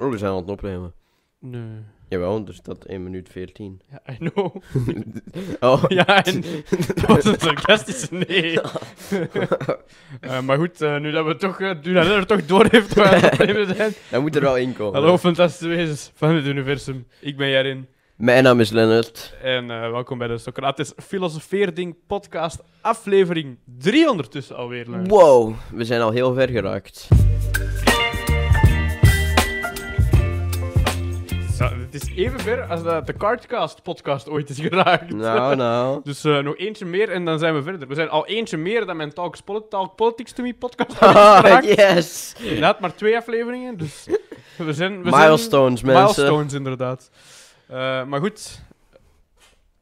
Oh, we zijn aan het opnemen. Nee. Jawel, er staat 1 minuut 14. Ja, I know. oh. ja, en dat was een sarcastische nee. Eh, maar goed, eh, nu dat we toch, uh, nu dat er toch door heeft waar we zijn. Dat moet er wel in komen. Hallo, fantastische wezens van het universum. Ik ben Jarin. Mijn naam is Lennart. En eh, welkom bij de Socrates Filosofeerding podcast, aflevering 3 ondertussen alweer. Lennart. Wow, we zijn al heel ver geraakt. Het is even ver als dat de Cardcast podcast ooit is geraakt. Nou, nou. Dus eh, nog eentje meer en dan zijn we verder. We zijn al eentje meer dan mijn Talks Poli- Talk Politics to Me podcast geraakt. yes. Inderdaad, maar twee afleveringen, dus we zijn... We Milestones, zijn, mensen. Milestones, inderdaad. Eh, maar goed,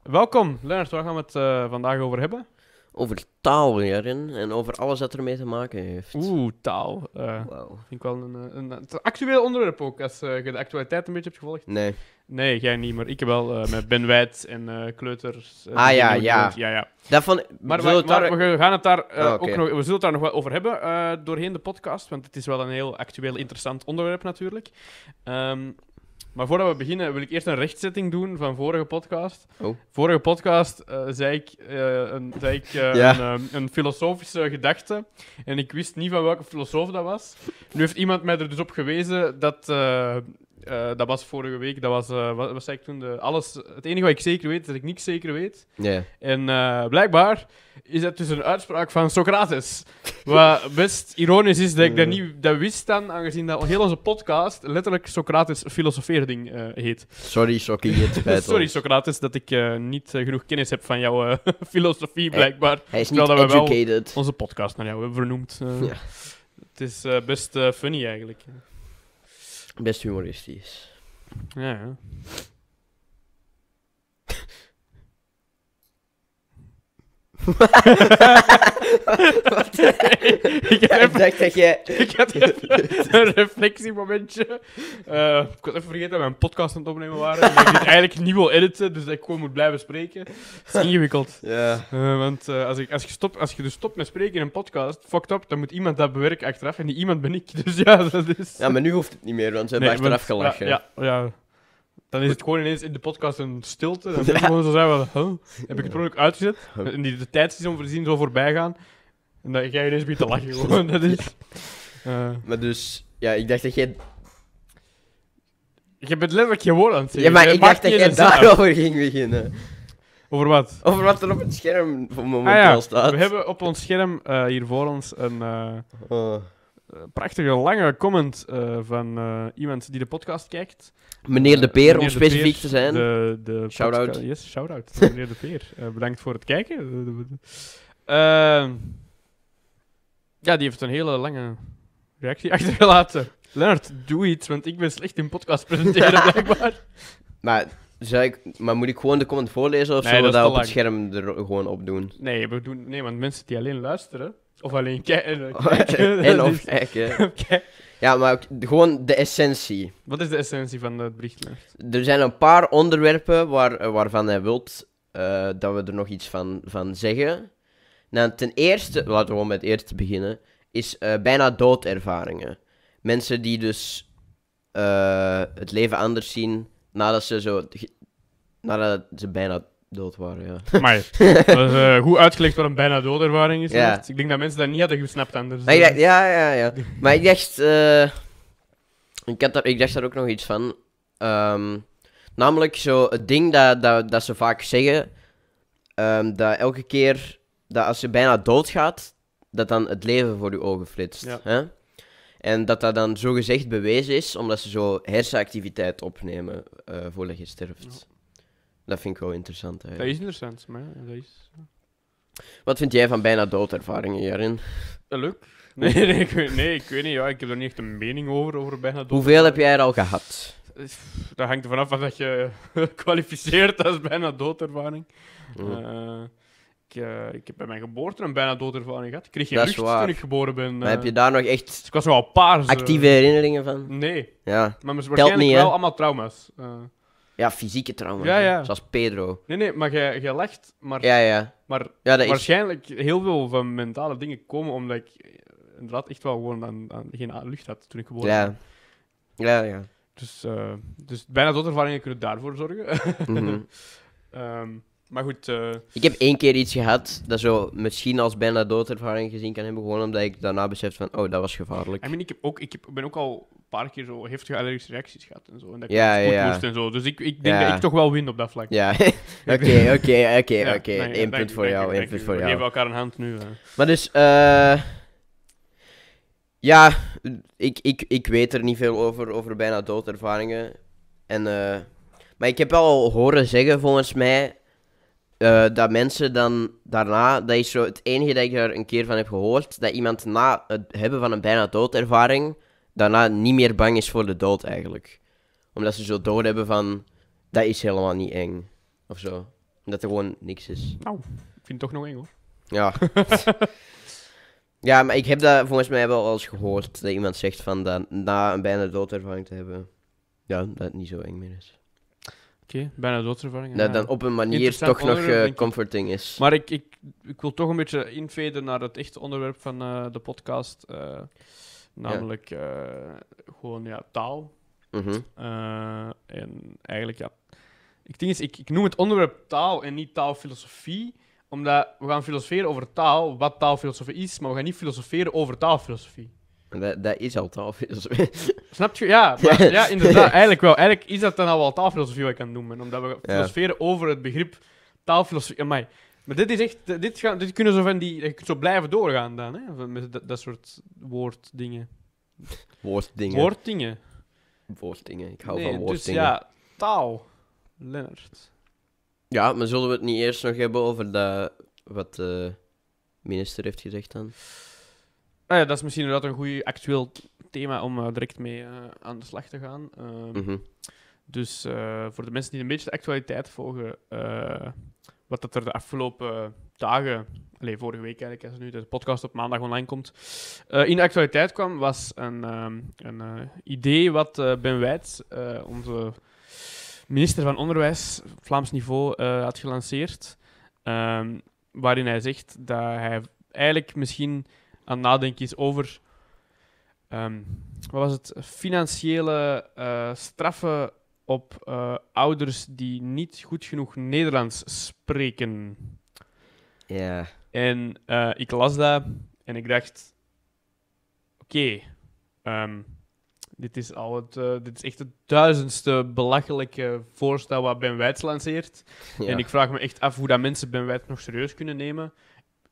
welkom. Lennart, waar gaan we het eh, vandaag over hebben? Over taal hierin en over alles dat ermee te maken heeft. Oeh, taal. Wow. vind ik wel een, eh, een, een actueel onderwerp ook, als eh, je de actualiteit een beetje hebt gevolgd. Nee. Nee, jij niet, maar ik wel, eh, met Ben Wijd en kleuters. Ah, ja, ja. ja, ja. Dat van... Maar, we maar gaan het daar Ah, ook nog, we zullen het daar nog wel over hebben doorheen de podcast, want het is wel een heel actueel, interessant onderwerp natuurlijk. Ehm, maar voordat we beginnen, wil ik eerst een rechtzetting doen van vorige podcast. Oh. Vorige podcast eh, zei ik, eh, een, zei ik eh, Ja. een, ehm, een filosofische gedachte en ik wist niet van welke filosoof dat was. Nu heeft iemand mij er dus op gewezen dat... eh, dat was vorige week, dat was, eh, wat, wat zei ik toen? De, alles, het enige wat ik zeker weet, is dat ik niks zeker weet. En eh, blijkbaar is dat dus een uitspraak van Socrates. Wat best ironisch is dat ik dat niet dat wist dan, aangezien dat heel onze podcast letterlijk Socrates filosofeerding heet. Sorry, Sokkie, Sorry. Socrates dat ik niet genoeg kennis heb van jouw filosofie, blijkbaar. Hij is niet dat we wel- educated. Onze podcast naar jou hebben vernoemd. Ja. Het is best funny eigenlijk. Best humoristisch. Ja, ja. Ik heb ik dacht dat jij... Ik had even een reflectiemomentje. Eh, ik had even vergeten dat we een podcast aan het opnemen waren. En dat ik dit eigenlijk niet wil editen, dus dat ik gewoon moet blijven spreken. Het is ingewikkeld. Ja. Eh, want eh, als, ik, als, je stopt, als je dus stopt met spreken in een podcast, fucked up, dan moet iemand dat bewerken achteraf. En die iemand ben ik. Dus ja, dat is... Ja, maar nu hoeft het niet meer, want ze hebben Nee, achteraf gelachen. Ja, ja, ja. Dan is het gewoon ineens in de podcast een stilte. Dan ik gewoon zo zijn van, huh? heb ik het gewoon ook uitgezet. En die de tijd is om voorzien zo voorbij gaan. En dan ga je ineens weer te lachen gewoon. Dat is... eh, Maar dus... Ja, ik dacht dat jij... Je bent letterlijk je woord aan het Ja, zeggen. maar Je ik dacht dat jij daarover ging beginnen. Over wat? Over wat er op het scherm voor Ah momenteel ja, staat. we hebben op ons scherm eh, hier voor ons een eh, Oh. Prachtige lange comment eh, van eh, iemand die de podcast kijkt. Meneer De Eh, Peer, om specifiek Peer, te zijn. De, de Shout-out. Yes, shout-out. meneer De Peer. Eh, bedankt voor het kijken. Ja, die heeft een hele lange reactie achtergelaten. Lennart, doe iets, want ik ben slecht in podcast presenteren, blijkbaar. Maar, ik, maar moet ik gewoon de comment voorlezen of Nee, zullen we dat op het scherm er gewoon op doen? Nee, we doen, nee, want mensen die alleen luisteren, of alleen ki- kijken... en dat of kijken. Oké. Ja, maar ook gewoon de essentie. Wat is de essentie van het bericht? Lennart? Er zijn een paar onderwerpen waar, waarvan hij wilt eh, dat we er nog iets van, van zeggen. Nou, ten eerste, laten we gewoon met het eerste beginnen, is eh, bijna doodervaringen. Mensen die dus eh, het leven anders zien nadat ze zo... Nadat ze bijna dood waren, ja. Maar dat is eh, goed uitgelegd wat een bijna doodervaring is. Ja. Ik denk dat mensen dat niet hadden gesnapt anders. Maar ik dacht, ja, ja, ja. Maar ik dacht, eh, ik, had daar, ik dacht daar ook nog iets van. Ehm, namelijk zo het ding dat, dat, dat ze vaak zeggen, ehm, dat elke keer dat als je bijna doodgaat, dat dan het leven voor je ogen flitst. Ja. Hè? En dat dat dan zo gezegd bewezen is, omdat ze zo hersenactiviteit opnemen eh voordat je sterft. Dat vind ik wel interessant. Dat is interessant, maar ja, dat is... Wat vind jij van bijna doodervaringen, Jarin? Ja, leuk. Nee, nee, ik weet, nee, ik weet niet. Ja, ik heb er niet echt een mening over, over bijna dood. Hoeveel heb jij er al gehad? Dat hangt er vanaf wat je kwalificeert als bijna doodervaring. Eh, ik, eh, ik heb bij mijn geboorte een bijna doodervaring gehad. Ik kreeg geen Dat lucht toen ik geboren ben. Maar eh. heb je daar nog echt Dus ik was wel paars. eh. actieve herinneringen van? Nee, Ja. maar waarschijnlijk niet, wel allemaal trauma's. Ja, fysieke trauma's. Ja, ja. Zoals Pedro. nee, nee, maar jij jij lacht. Maar, Ja, ja. maar Ja, dat is... waarschijnlijk heel veel van mentale dingen komen omdat ik inderdaad echt wel gewoon aan, aan- geen lucht had toen ik geboren Ja. ben. Ja, ja. Dus, eh, dus bijna doodervaringen kunnen daarvoor zorgen. Mhm. Ehm, maar goed, eh, Ik heb één keer iets gehad dat zo misschien als bijna doodervaring gezien kan hebben, gewoon omdat ik daarna besef van, oh, dat was gevaarlijk. I mean, ik, heb ook, ik heb, ben ook al paar keer zo heftige allergische reacties gehad en zo. En dat ik Ja, en zo. Dus ik, ik denk dat ik toch wel win op dat vlak. Ja, oké, oké, oké, oké. Eén punt voor jou, één punt voor We jou. geven elkaar een hand nu. Maar dus, eh ja, ik, ik, ik weet er niet veel over, over bijna doodervaringen. En, eh maar ik heb wel horen zeggen, volgens mij, eh, dat mensen dan daarna, dat is zo het enige dat ik er een keer van heb gehoord, dat iemand na het hebben van een bijna doodervaring, daarna niet meer bang is voor de dood eigenlijk. Omdat ze zo door hebben van, dat is helemaal niet eng, of zo. Omdat er gewoon niks is. Nou, ik vind het toch nog eng hoor. Ja. ja, maar ik heb dat volgens mij wel eens gehoord. Dat iemand zegt van dat na een bijna doodervaring te hebben. Ja, dat het niet zo eng meer is. Oké, bijna doodservaring. Dat ja. dan op een manier toch nog eh, comforting is. Maar ik, ik, ik wil toch een beetje inveden naar het echte onderwerp van eh, de podcast. eh, namelijk eh, gewoon ja, taal. Mhm. Eh, en eigenlijk, ja. Ik, denk eens, ik, ik noem het onderwerp taal en niet taalfilosofie. Omdat we gaan filosoferen over taal, wat taalfilosofie is, maar we gaan niet filosoferen over taalfilosofie. Dat, dat is al taal. Snap je? Ja, maar, ja, inderdaad. Eigenlijk wel. Eigenlijk is dat dan al wel taalfilosofie wat ik kan noemen. Omdat we Ja. filosoferen over het begrip taalfilosofie. Amai. Maar dit is echt... Dit, gaan, dit kunnen zo van die... Je kunt zo blijven doorgaan dan, hè. Met dat, dat soort woorddingen. Woorddingen. Woorddingen. Woorddingen. Ik hou Nee, van dus woorddingen. ja, taal. Lennart. Ja, maar zullen we het niet eerst nog hebben over dat, wat de minister heeft gezegd dan? Ah ja, dat is misschien inderdaad een goed actueel thema om eh, direct mee eh, aan de slag te gaan. Ehm, Mhm. Dus eh, voor de mensen die een beetje de actualiteit volgen, wat dat er de afgelopen dagen, alleen vorige week eigenlijk, als nu de podcast op maandag online komt, eh, in de actualiteit kwam, was een, ehm, een eh, idee wat eh, Ben Wijts, eh, onze minister van Onderwijs, Vlaams niveau, eh, had gelanceerd. Ehm, waarin hij zegt dat hij eigenlijk misschien aan het nadenken is over ehm, wat was het? Financiële eh, straffen op eh, ouders die niet goed genoeg Nederlands spreken. Ja. En eh, ik las dat en ik dacht: oké, ehm, dit is al het, eh, dit is echt het duizendste belachelijke voorstel wat Ben Wijts lanceert. ja. En ik vraag me echt af hoe dat mensen Ben Wijts nog serieus kunnen nemen.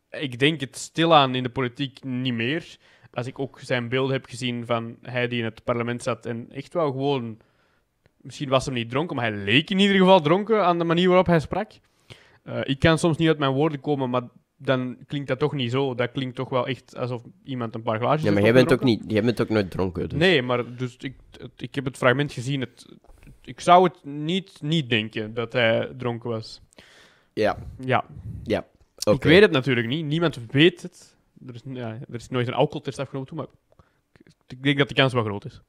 Ik denk het stilaan in de politiek niet meer. Als ik ook zijn beeld heb gezien van hij die in het parlement zat en echt wel gewoon... Misschien was hem niet dronken, maar hij leek in ieder geval dronken aan de manier waarop hij sprak. Eh, ik kan soms niet uit mijn woorden komen, maar dan klinkt dat toch niet zo. Dat klinkt toch wel echt alsof iemand een paar glaasjes ja, maar jij bent ook niet, jij bent ook nooit dronken. Dus. Nee, maar dus ik, het- ik heb het fragment gezien. Het, ik zou het niet, niet denken dat hij dronken was. Ja, Ja, oké. ik weet het natuurlijk niet. Niemand weet het. Er is, ja, er is nooit een alcoholtest afgenomen toen, maar ik denk dat de kans wel groot is.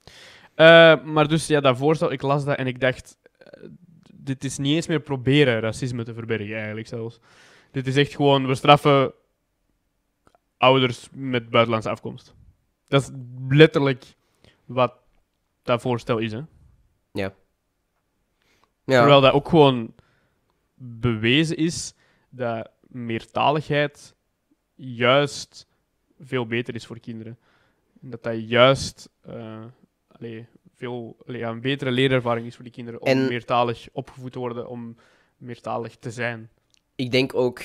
Eh, maar dus, ja, dat voorstel, ik las dat en ik dacht... eh, dit is niet eens meer proberen racisme te verbergen, eigenlijk zelfs. Dit is echt gewoon, we straffen ouders met buitenlandse afkomst. Dat is letterlijk wat dat voorstel is, hè. Ja. Terwijl dat ook gewoon bewezen is dat meertaligheid juist veel beter is voor kinderen. En dat dat juist eh, allee, veel, allee, ja, een betere leerervaring is voor die kinderen om En- meertalig opgevoed te worden, om meertalig te zijn. Ik denk ook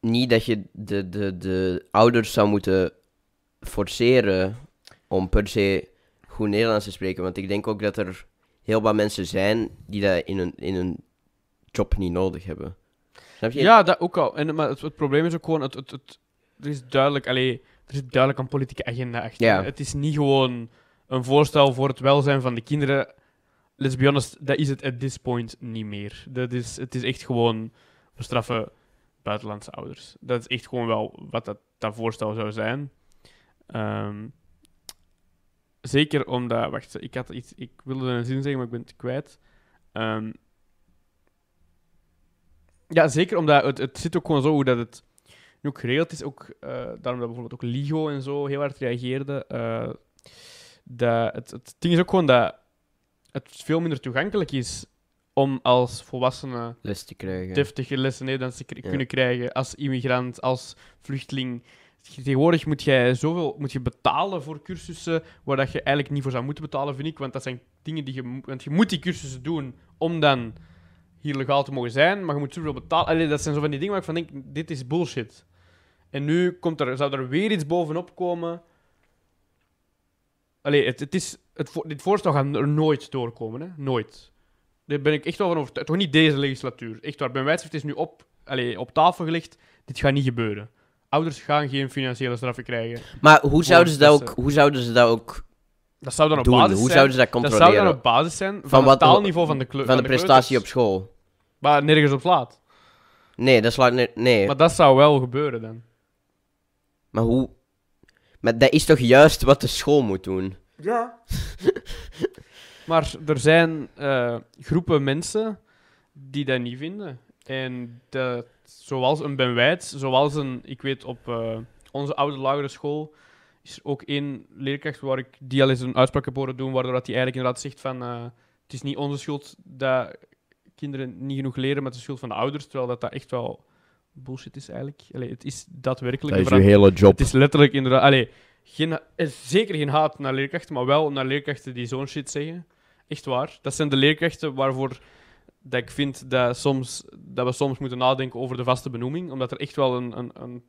niet dat je de, de, de ouders zou moeten forceren om per se goed Nederlands te spreken. Want ik denk ook dat er heel wat mensen zijn die dat in hun, in hun job niet nodig hebben. Snap je? Ja, dat ook al. En, maar het, het probleem is ook gewoon, het, het, het, er is duidelijk, allee, er is duidelijk een politieke agenda achter. Ja. Het is niet gewoon een voorstel voor het welzijn van de kinderen. Let's be honest, dat is het at this point niet meer. Dat is, het is echt gewoon, we straffen buitenlandse ouders. Dat is echt gewoon wel wat dat, dat voorstel zou zijn. Ehm, zeker omdat, wacht, ik, had iets, ik wilde een zin zeggen, maar ik ben het kwijt. Ehm, ja, zeker omdat het, het zit ook gewoon zo hoe dat het nu ook geregeld is. Ook, eh, daarom dat bijvoorbeeld ook Ligo en zo heel hard reageerde. eh, dat het, het ding is ook gewoon dat het veel minder toegankelijk is om als volwassene Les te krijgen. deftige lessen Nederlands te Ja. kunnen krijgen als immigrant, als vluchteling. Tegenwoordig moet jij zoveel moet je betalen voor cursussen waar dat je eigenlijk niet voor zou moeten betalen, vind ik. Want dat zijn dingen die je... Want je moet die cursussen doen om dan hier legaal te mogen zijn, maar je moet zoveel betalen. Allee, dat zijn zo van die dingen waar ik van denk, dit is bullshit. En nu komt er, zou er weer iets bovenop komen. Allee, het, het is, het, dit voorstel gaat er nooit doorkomen, hè? Nooit. Daar ben ik echt wel van overtuigd. Toch niet deze legislatuur. Echt waar. Bij van het is nu op, allee, op tafel gelegd. Dit gaat niet gebeuren. Ouders gaan geen financiële straffen krijgen. Maar hoe zouden, ze dat dat ook, hoe zouden ze dat ook Dat zou dan op doen? basis Hoe zijn. zouden ze dat dat controleren? zou dan op basis zijn van, Van het taalniveau van de kleur. van de prestatie op school? Maar nergens op slaat. Nee, dat slaat ne- Nee. Maar dat zou wel gebeuren dan. Maar hoe... Maar dat is toch juist wat de school moet doen? Ja. maar er zijn eh, groepen mensen die dat niet vinden. En dat, zoals een Ben Wijd, zoals een, ik weet op eh, onze oude lagere school, is er ook één leerkracht waar ik die al eens een uitspraak heb horen doen, waardoor dat hij eigenlijk inderdaad zegt van, eh, het is niet onze schuld dat kinderen niet genoeg leren, maar het is de schuld van de ouders, terwijl dat, dat echt wel bullshit is eigenlijk. Allee, het is daadwerkelijk... de verant- hele job. het is letterlijk inderdaad. Allee, geen, is zeker geen haat naar leerkrachten, maar wel naar leerkrachten die zo'n shit zeggen. Echt waar. Dat zijn de leerkrachten waarvoor dat ik vind dat, soms, dat we soms moeten nadenken over de vaste benoeming. Omdat er echt wel een, een, een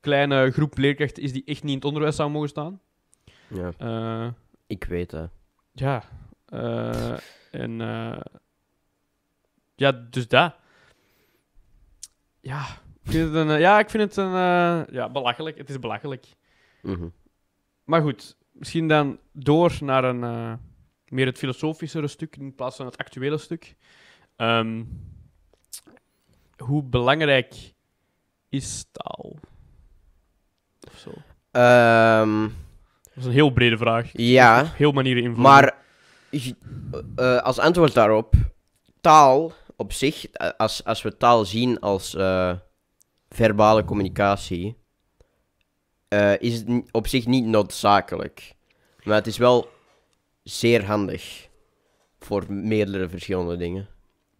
kleine groep leerkrachten is die echt niet in het onderwijs zou mogen staan. Ja, Eh, ik weet dat. ja. eh, en. eh, ja, dus dat. Ja. Ik vind het een, eh, ja, ik vind het een. eh, ja, belachelijk. Het is belachelijk. Mhm. Maar goed, misschien dan door naar een eh, meer het filosofischere stuk in plaats van het actuele stuk. Ehm, hoe belangrijk is taal? Of zo. Ehm, Dat is een heel brede vraag. ja, Heel manieren invullen. maar als antwoord daarop, taal op zich, eh, als, als we taal zien als eh, verbale communicatie, eh, is het op zich niet noodzakelijk. Maar het is wel zeer handig voor meerdere verschillende dingen.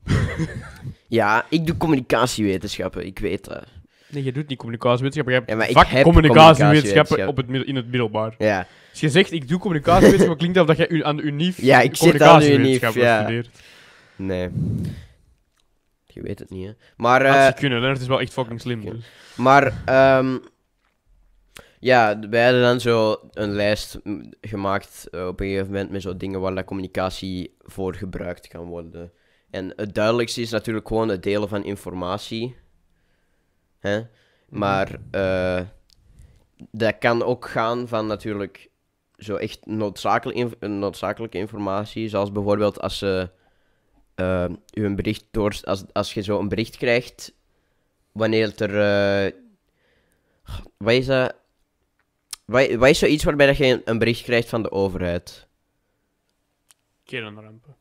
ja, ik doe communicatiewetenschappen, ik weet dat. Nee, je doet niet communicatiewetenschappen. Je hebt Ja, maar vak heb communicatiewetenschappen communicatiewetenschap. op het, in het middelbaar. Ja, Als je zegt, ik doe communicatiewetenschappen, klinkt dat of dat je u- aan de UNIF Ja, ik zit aan de UNIF, ja. studeert. nee. Je weet het niet, hè. Maar, Had eh, ze kunnen, Lennart is wel echt fucking slim. Dus. Maar, ehm ja, wij hadden dan zo een lijst gemaakt eh, op een gegeven moment met zo dingen waar dat communicatie voor gebruikt kan worden. En het duidelijkste is natuurlijk gewoon het delen van informatie. Hè? Maar eh, dat kan ook gaan van natuurlijk zo echt noodzakelijk inf- noodzakelijke informatie. Zoals bijvoorbeeld als ze eh, u een bericht door, als, als je zo een bericht krijgt wanneer het er. eh, wat is dat? Wat, wat is zoiets waarbij dat je een, een bericht krijgt van de overheid? Kernrampen.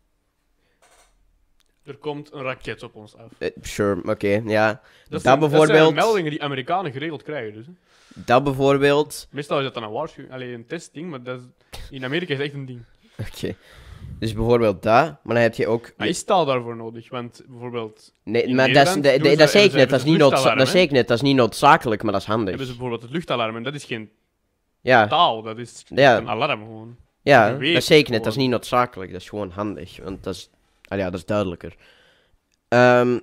Er komt een raket op ons af. Eh, sure, oké, ja. Dat, Dat, zijn, dat bijvoorbeeld. zijn meldingen die Amerikanen geregeld krijgen. Dus. Dat bijvoorbeeld. Meestal is dat dan een waarschuwing, alleen een testding, maar dat is, in Amerika is echt een ding. Oké. Dus bijvoorbeeld dat, maar dan heb je ook. Maar is taal daarvoor nodig? Want bijvoorbeeld Nee, maar dat, is, dat, zei ik net, dat is, niet noodza- dat hè? zei ik net, dat is niet noodzakelijk, maar dat is handig. hebben ze bijvoorbeeld het luchtalarm en dat is geen Ja, taal, dat is Ja. een alarm gewoon. ja je weet dat zei ik net, dat is gewoon. niet noodzakelijk, dat is gewoon handig. Want dat is, ah ja, dat is duidelijker. Ehm,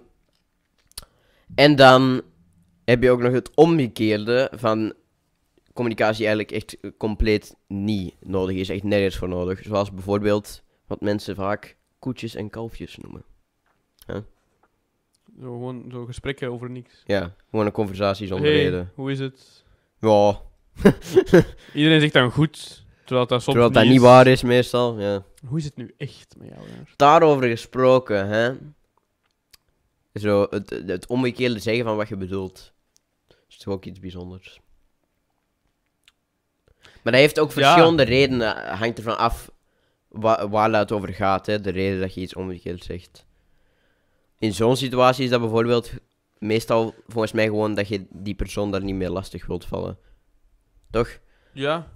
en dan heb je ook nog het omgekeerde van communicatie eigenlijk echt eh, compleet niet nodig is, echt nergens voor nodig. Zoals bijvoorbeeld wat mensen vaak koetjes en kalfjes noemen. Zo, gewoon zo gesprekken over niks. Ja, gewoon een conversatie zonder Hey, reden. hoe is het? Ja, Iedereen zegt dan goed, terwijl dat soms terwijl dat niet is. waar is meestal, ja. Hoe is het nu echt met jou? Daarover gesproken, hè. Zo, het, het omgekeerde zeggen van wat je bedoelt. is toch ook iets bijzonders. Maar dat heeft ook Ja. verschillende redenen, hangt ervan af wa waar dat het over gaat, hè. De reden dat je iets omgekeerd zegt. In zo'n situatie is dat bijvoorbeeld meestal volgens mij gewoon dat je die persoon daar niet meer lastig wilt vallen. Toch? Ja,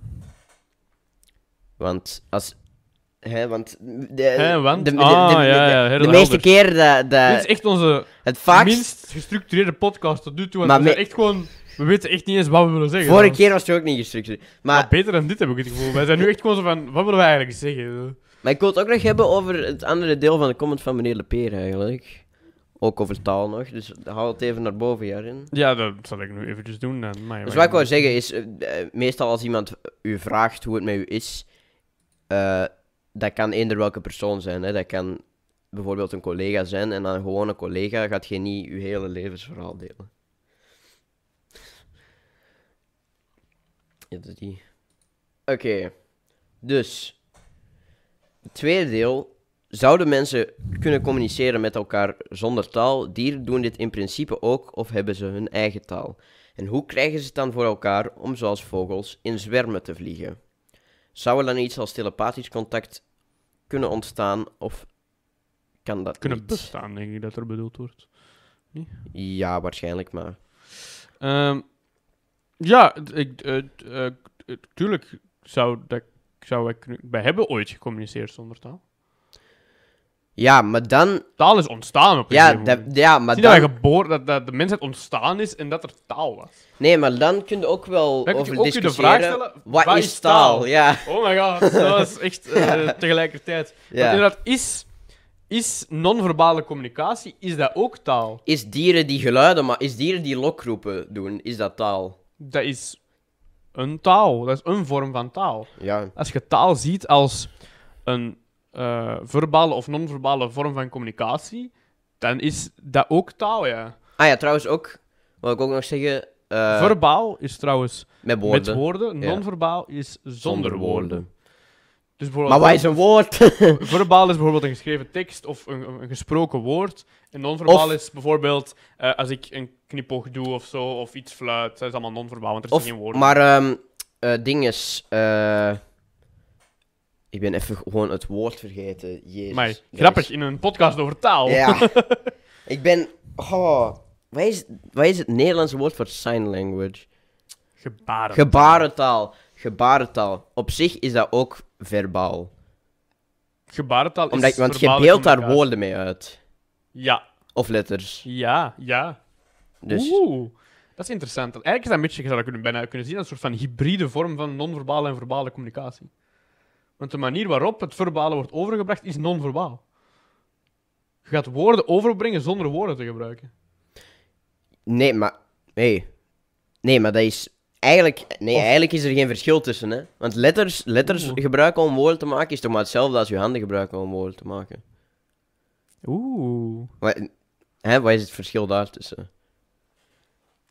Want als. Hè, want de, Hè, want? de, de, de, Ah, ja, ja, de- meeste keer dat, dat Dit is echt onze het vaakst... minst gestructureerde podcast tot nu toe. Want Maar we zijn echt gewoon... We weten echt niet eens wat we willen zeggen. Vorige keer was het ook niet gestructureerd. Maar beter dan dit heb ik het gevoel. Wij zijn nu echt gewoon zo van... Wat willen we eigenlijk zeggen? maar ik wil het ook nog hebben over het andere deel van de comment van meneer Lepeer eigenlijk. Ook over taal nog, dus haal het even naar boven, Jarin. Ja, dat zal ik nu eventjes doen dan. Maar Dus wat ik wou zeggen is, eh, eh, meestal als iemand u vraagt hoe het met u is, eh, dat kan eender welke persoon zijn. Hè. Dat kan bijvoorbeeld een collega zijn en dan een gewone collega gaat je niet uw hele levensverhaal delen. Ja, dat is die. Oké, dus het tweede deel. Zouden mensen kunnen communiceren met elkaar zonder taal? Dieren doen dit in principe ook of hebben ze hun eigen taal? En hoe krijgen ze het dan voor elkaar om zoals vogels in zwermen te vliegen? Zou er dan iets als telepathisch contact kunnen ontstaan of kan dat Kunnen niet? bestaan, denk ik, dat er bedoeld wordt. Ja, waarschijnlijk, maar... Ehm, ja, ik, eh, k- tuurlijk zou, dat, zou ik... Wij hebben ooit gecommuniceerd zonder taal. Ja, maar dan... Taal is ontstaan op een Ja, gegeven dat, moment. ja maar Zie dat dan... geboren, dat, dat de mensheid ontstaan is en dat er taal was. Nee, maar dan kun je ook wel Dan kun je over ook je de discussiëren. vraag stellen, Wat, is taal? Ja. Oh my god, dat is echt tegelijkertijd. Want inderdaad, is, is non-verbale communicatie, is dat ook taal? Is dieren die geluiden, maar is dieren die lokroepen doen, is dat taal? Dat is een taal, dat is een vorm van taal. Ja. Als je taal ziet als een eh, verbale of non-verbale vorm van communicatie, dan is dat ook taal, ja. Ah ja, trouwens ook, wil ik ook nog zeggen, eh, Verbaal is trouwens met woorden. met woorden, non-verbaal is zonder, woorden. Dus Maar wat is een woord? verbaal is bijvoorbeeld een geschreven tekst of een, een gesproken woord. En non-verbaal is bijvoorbeeld eh, als ik een knipoog doe of zo, of iets fluit. Dat is allemaal non-verbaal, want er Of, zijn geen woorden. maar, eh ding is, eh, ik ben even gewoon het woord vergeten. Jezus. Maar grappig, in een podcast over taal. Ja. ik ben, oh, wat is, wat is het Nederlandse woord voor sign language? Gebaren. Gebarentaal. Gebarentaal. Op zich is dat ook verbaal. Gebarentaal Omdat, is want je beeldt daar woorden mee uit. Ja, Of letters. ja, ja. Dus, Oeh, dat is interessant. Eigenlijk is dat een beetje, je zou dat kunnen, bijna kunnen zien een soort van hybride vorm van non-verbale en verbale communicatie. Want de manier waarop het verbale wordt overgebracht is non-verbaal. Je gaat woorden overbrengen zonder woorden te gebruiken. nee, maar, nee. Nee, maar dat is, eigenlijk, nee, Of- eigenlijk is er geen verschil tussen, hè. Want letters, letters Oeh. gebruiken om woorden te maken is toch maar hetzelfde als je handen gebruiken om woorden te maken. Oeh. Wat, hè, wat is het verschil daartussen?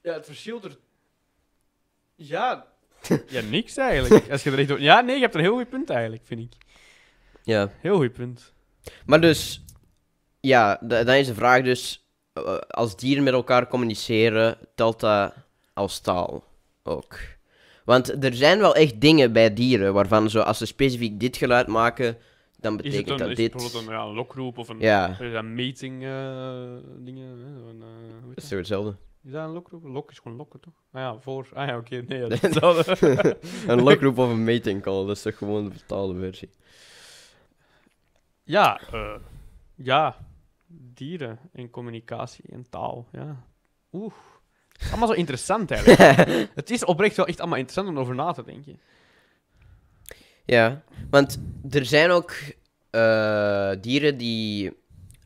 Ja, het verschil er... Ja... ja, niks eigenlijk. Als je er echt Ja, nee, je hebt een heel goed punt eigenlijk, vind ik. Ja. Heel goed punt. Maar dus, ja, da- dan is de vraag dus, eh, als dieren met elkaar communiceren, telt dat als taal ook? Want er zijn wel echt dingen bij dieren waarvan zo, als ze specifiek dit geluid maken, dan Is het betekent een, dat is dit. het bijvoorbeeld een, ja, een lokroep of een... Ja, een meting eh, dingen? Hoe heet dat is toch hetzelfde. Is dat een lokroep? Een lok is gewoon lokken, toch? Ah ja, voor... Ah ja, oké, nee, dat is hetzelfde. een lokroep of een meeting call, dat is toch gewoon de vertaalde versie. ja, eh, ja. Dieren en communicatie en taal, ja. Oeh. Allemaal zo interessant, eigenlijk. het is oprecht wel echt allemaal interessant om over na te denken. Ja, want er zijn ook eh, dieren die.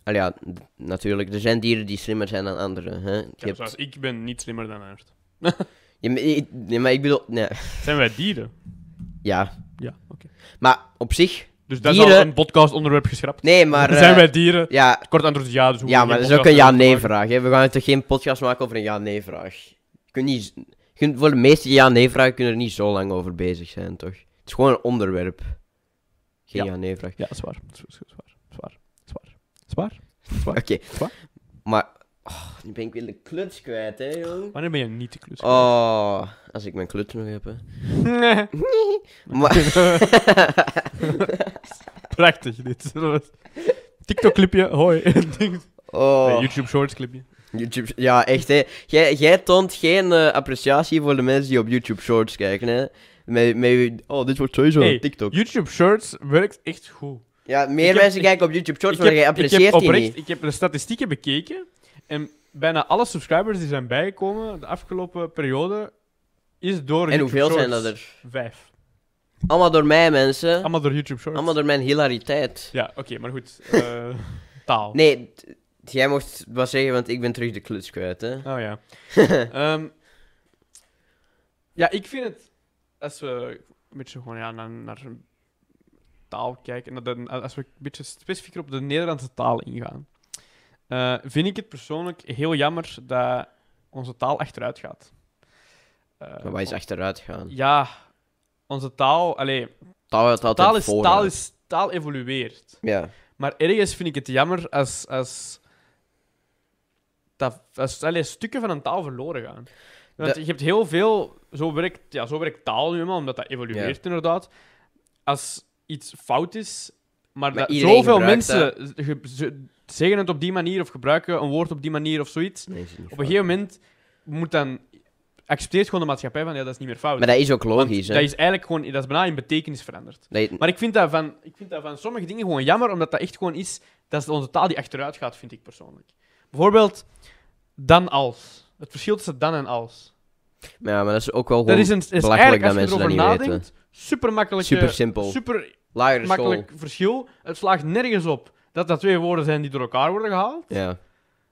Al ja, natuurlijk, er zijn dieren die slimmer zijn dan anderen. Hè? Je Ja, hebt- zoals ik ben niet slimmer dan Ernst. Ja, maar ik- nee, maar ik bedoel. Nee, Zijn wij dieren? ja, Ja, oké. maar op zich. Dus dat is al Dieren- een podcastonderwerp geschrapt. Nee, maar. Zijn eh, wij dieren? Ja, Kort antwoord is ja, dus ja, maar dat is ook een ja-nee-vraag. We gaan toch geen podcast maken over een ja-nee-vraag. Niet. voor de meeste ja-nee-vragen kunnen er niet zo lang over bezig zijn, toch? Het is gewoon een onderwerp. Geen Ja. ja-nee-vraag. Ja, zwaar. Zwaar. Zwaar. Zwaar. Zwaar. Zwaar. Oké. Zwaar. Maar. Oh, nu ben ik weer de kluts kwijt, hè, jong. Wanneer ben je niet te klus? Oh, als ik mijn kluts nog heb. hè. Nee. Maar, Prachtig, dit. TikTok-clipje, hoi. Oh, YouTube Shorts-clipje. YouTube, ja, echt hè. Jij, jij toont geen eh, appreciatie voor de mensen die op YouTube Shorts kijken hè. Met, met, oh, dit wordt sowieso Hey, TikTok. YouTube Shorts werkt echt goed. Ja, meer Ik mensen kijken op YouTube Shorts, maar heb, je ik heb apprecieert die oprecht, niet. ik heb de statistieken bekeken en bijna alle subscribers die zijn bijgekomen de afgelopen periode is door En YouTube hoeveel zijn dat er? Vijf. Allemaal door mij, mensen. Allemaal door YouTube Shorts. Allemaal door mijn hilariteit. Ja, oké, maar goed. eh, taal. Nee, t- jij mocht wat zeggen, want ik ben terug de kluts kwijt, hè. Oh ja. Ehm, ja, ik vind het. Als we een beetje gewoon ja, naar, naar taal kijken, de- als we een beetje specifieker op de Nederlandse taal ingaan, eh, vind ik het persoonlijk heel jammer dat onze taal achteruit gaat. Eh, Maar wat is achteruit gaan? Ja, onze taal. Allee, Taal altijd taal, is, taal, is, taal evolueert. Ja. Maar ergens vind ik het jammer als, als, dat, als allee, stukken van een taal verloren gaan. Want De- je hebt heel veel... Zo werkt, ja, zo werkt taal nu eenmaal, omdat dat evolueert inderdaad. Als iets fout is, maar, Maar dat zoveel mensen zeggen het op die manier of gebruiken een woord op die manier of zoiets. Nee, Op een gegeven moment moet dan... Accepteert gewoon de maatschappij van, ja, dat is niet meer fout. Maar dat is ook logisch, hè. dat is eigenlijk gewoon... Dat is bijna in betekenis veranderd. Dat- Maar ik vind, dat van, ik vind dat van sommige dingen gewoon jammer, omdat dat echt gewoon is... Dat is onze taal die achteruit gaat, vind ik persoonlijk. Bijvoorbeeld, dan als. Het verschil tussen dan en als. Maar ja, maar dat is ook wel Dat gewoon is, een, is belachelijk dat als je mensen dat niet nadenkt, super makkelijk. super simpel. Super school. makkelijk verschil. Het slaagt nergens op dat dat twee woorden zijn die door elkaar worden gehaald. Ja.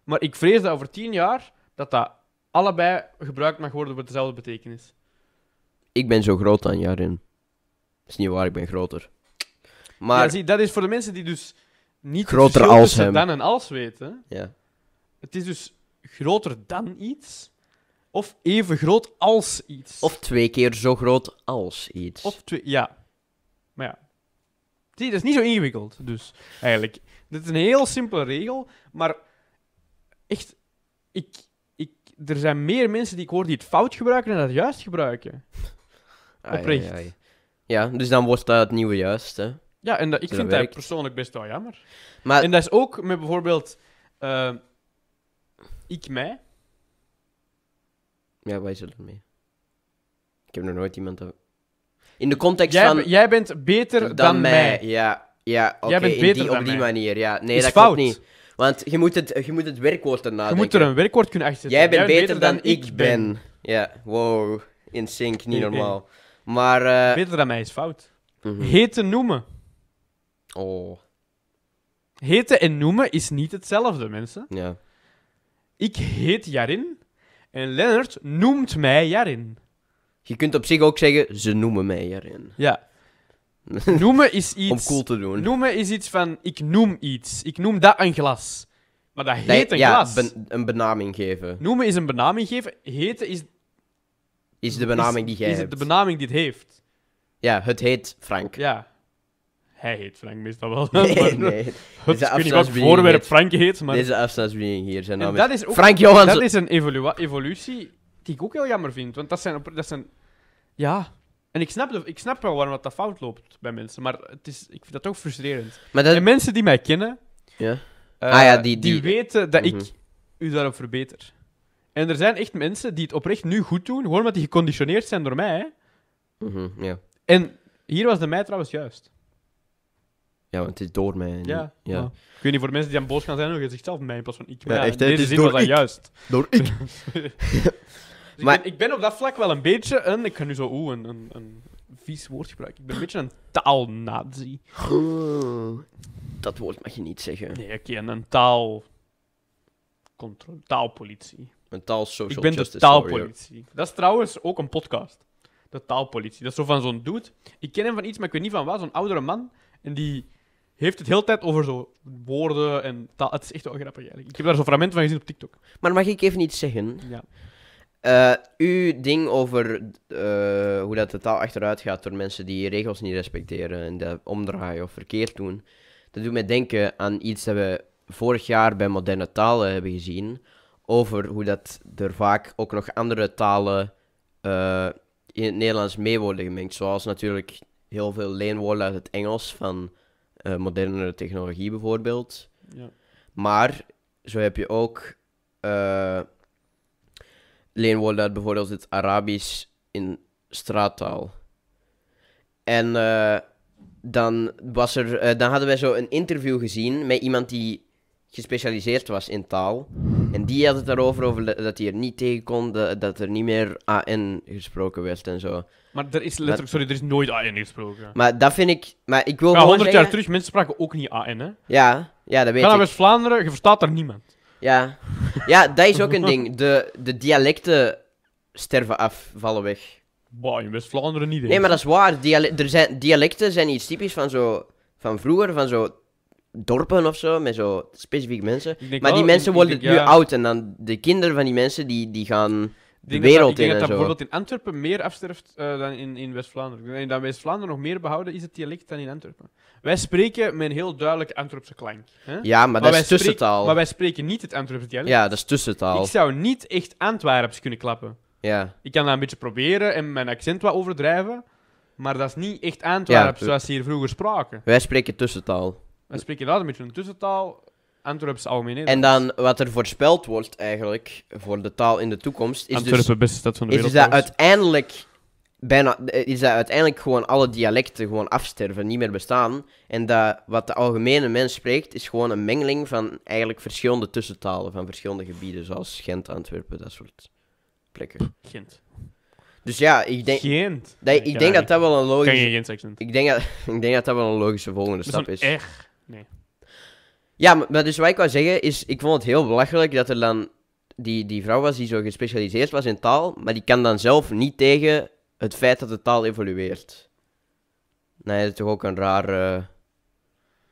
Maar ik vrees dat over tien jaar dat dat allebei gebruikt mag worden voor dezelfde betekenis. Ik ben zo groot dan Jarin. Dat is niet waar, ik ben groter. Maar, Ja, zie, dat is voor de mensen die dus niet Groter als hem. dan en als weten. ja. Het is dus groter dan iets, of even groot als iets. Of twee keer zo groot als iets. Of twee, ja. Maar ja. Zie, dat is niet zo ingewikkeld, dus eigenlijk. Dit is een heel simpele regel, maar echt, ik, ik, er zijn meer mensen die ik hoor die het fout gebruiken dan dat juist gebruiken. Ai, oprecht. ai, ai. Ja, dus dan wordt dat het nieuwe juist, hè. Ja, en dat, ik vind dat persoonlijk best wel jammer. Maar, En dat is ook met bijvoorbeeld eh, ik, mij. ja, er dan mee? Ik heb nog nooit iemand... In de context Jij, van... jij bent beter dan, mij. Ja, ja oké, Jij bent in beter die, dan op die mij. manier, ja. Nee, Is dat fout. klopt niet. Want je moet het, je moet het werkwoord erna Je moet er een werkwoord kunnen achter. Jij bent beter, dan, ik ben. Ja, wow. In sync, niet normaal. Maar, eh... Beter dan mij is fout. mhm. Heten noemen. Oh, Heten en noemen is niet hetzelfde, mensen. ja. Ik heet Jarin en Lennart noemt mij Jarin. Je kunt op zich ook zeggen, ze noemen mij hierin. Ja. Noemen is iets... Om cool te doen. Noemen is iets van, ik noem iets. Ik noem dat een glas. Maar dat Nee, heet een ja, glas. ben- een benaming geven. Noemen is een benaming geven. Heten is, Is de benaming is, die jij is hebt. de benaming die het heeft. Ja, het heet Frank. Ja. Hij heet Frank meestal wel. Nee, Maar nee. het, Deze ik weet niet afstandsbediening voorwerp Frank heet, maar... Deze afstandsbediening hier, zijn En naam dat is... is ook- Frank Johansson. Dat is een evolua- evolutie die ik ook heel jammer vind. Want dat zijn... Dat zijn ja. En ik snap, de- ik snap wel waarom dat fout loopt bij mensen. Maar het is, ik vind dat ook frustrerend. Maar dat... En mensen die mij kennen... Ja. eh, Ah ja, die- die- weten dat Mhm. ik u daarop verbeter. En er zijn echt mensen die het oprecht nu goed doen, gewoon omdat die geconditioneerd zijn door mij. Hè. Mhm, ja. En hier was de mij trouwens juist. ja, want het is door mij. Ja. Ik weet niet, voor de mensen die aan boos gaan zijn, je zegt zelf mij in plaats van ik. Maar Ja, ja, echt, in het deze is zin door was dat ik. juist. Door ik. Dus Maar- ik, ben, ik ben op dat vlak wel een beetje een... Ik ga nu zo oeh, een, een, een vies woord gebruiken. Ik ben een beetje een taalnazi. Oh, dat woord mag je niet zeggen. Nee, oké, een, een taal... Controle, taalpolitie. Een taal social ik ben de warrior. taalpolitie. Dat is trouwens ook een podcast. De taalpolitie. Dat is zo van zo'n dude. Ik ken hem van iets, maar ik weet niet van wat. Zo'n oudere man. En die heeft het heel tijd over zo woorden en taal. Het is echt wel grappig eigenlijk. Ik heb daar zo'n fragment van gezien op TikTok. Maar mag ik even iets zeggen? Ja. Eh, uw ding over eh, hoe dat de taal achteruit gaat door mensen die regels niet respecteren en dat omdraaien of verkeerd doen, dat doet mij denken aan iets dat we vorig jaar bij moderne talen hebben gezien, over hoe dat er vaak ook nog andere talen eh, in het Nederlands mee worden gemengd, zoals natuurlijk heel veel leenwoorden uit het Engels van modernere technologie bijvoorbeeld. Ja. Maar zo heb je ook leenwoorden uit bijvoorbeeld het Arabisch in straattaal. En eh, dan, was er, eh, dan hadden wij zo een interview gezien met iemand die gespecialiseerd was in taal. En die had het daarover over dat hij er niet tegen kon, dat, dat er niet meer AN gesproken werd en zo. Maar er is letterlijk, sorry, er is nooit AN gesproken. Maar dat vind ik... Maar ik wil Ja, gewoon 100 jaar terug, mensen spraken ook niet AN, hè. Ja, ja, dat weet Ga naar ik. West-Vlaanderen, je verstaat daar niemand. Ja. ja, dat is ook een ding. De, de dialecten sterven af, vallen weg. Bah, in West-Vlaanderen niet, hè. Nee, maar dat is waar. Diale er zijn, dialecten zijn iets typisch van zo... Van vroeger, van zo dorpen of zo, met zo specifieke mensen. Maar die wel- mensen worden denk, nu ja, oud en dan de kinderen van die mensen die, die gaan de dat- wereld Ik denk in dat dat bijvoorbeeld in Antwerpen meer afsterft eh, dan in, in West-Vlaanderen. Ik denk dat West-Vlaanderen nog meer behouden is het dialect dan in Antwerpen. Wij spreken met een heel duidelijke Antwerpse klank. Hè? Ja, maar, dat wij is spreken- tussentaal. Maar wij spreken niet het Antwerpse dialect. Ja, dat is tussentaal. Ik zou niet echt Antwerps kunnen klappen. Ja. Ik kan dat een beetje proberen en mijn accent wat overdrijven. Maar dat is niet echt Antwerps Ja, zoals ze hier vroeger spraken. Wij spreken tussentaal. Wij spreken inderdaad een beetje een tussentaal. Antwerps algemeen. En dan wat er voorspeld wordt eigenlijk voor de taal in de toekomst, is dus, beste stad van de is wereld. dat trouwens. uiteindelijk bijna is dat uiteindelijk gewoon alle dialecten gewoon afsterven, niet meer bestaan. En dat wat de algemene mens spreekt, is gewoon een mengeling van eigenlijk verschillende tussentalen van verschillende gebieden, zoals Gent, Antwerpen, dat soort plekken. Gent. Dus ja, ik denk, Gent. dat, ik denk dat dat wel een Kan je logische, Gent accent? ik denk dat, ik denk dat dat wel een logische volgende Dat is stap is. R. Ja, maar, maar dus wat ik wou zeggen is, ik vond het heel belachelijk dat er dan die, die vrouw was die zo gespecialiseerd was in taal, maar die kan dan zelf niet tegen het feit dat de taal evolueert. Nee, dat is toch ook een raar eh,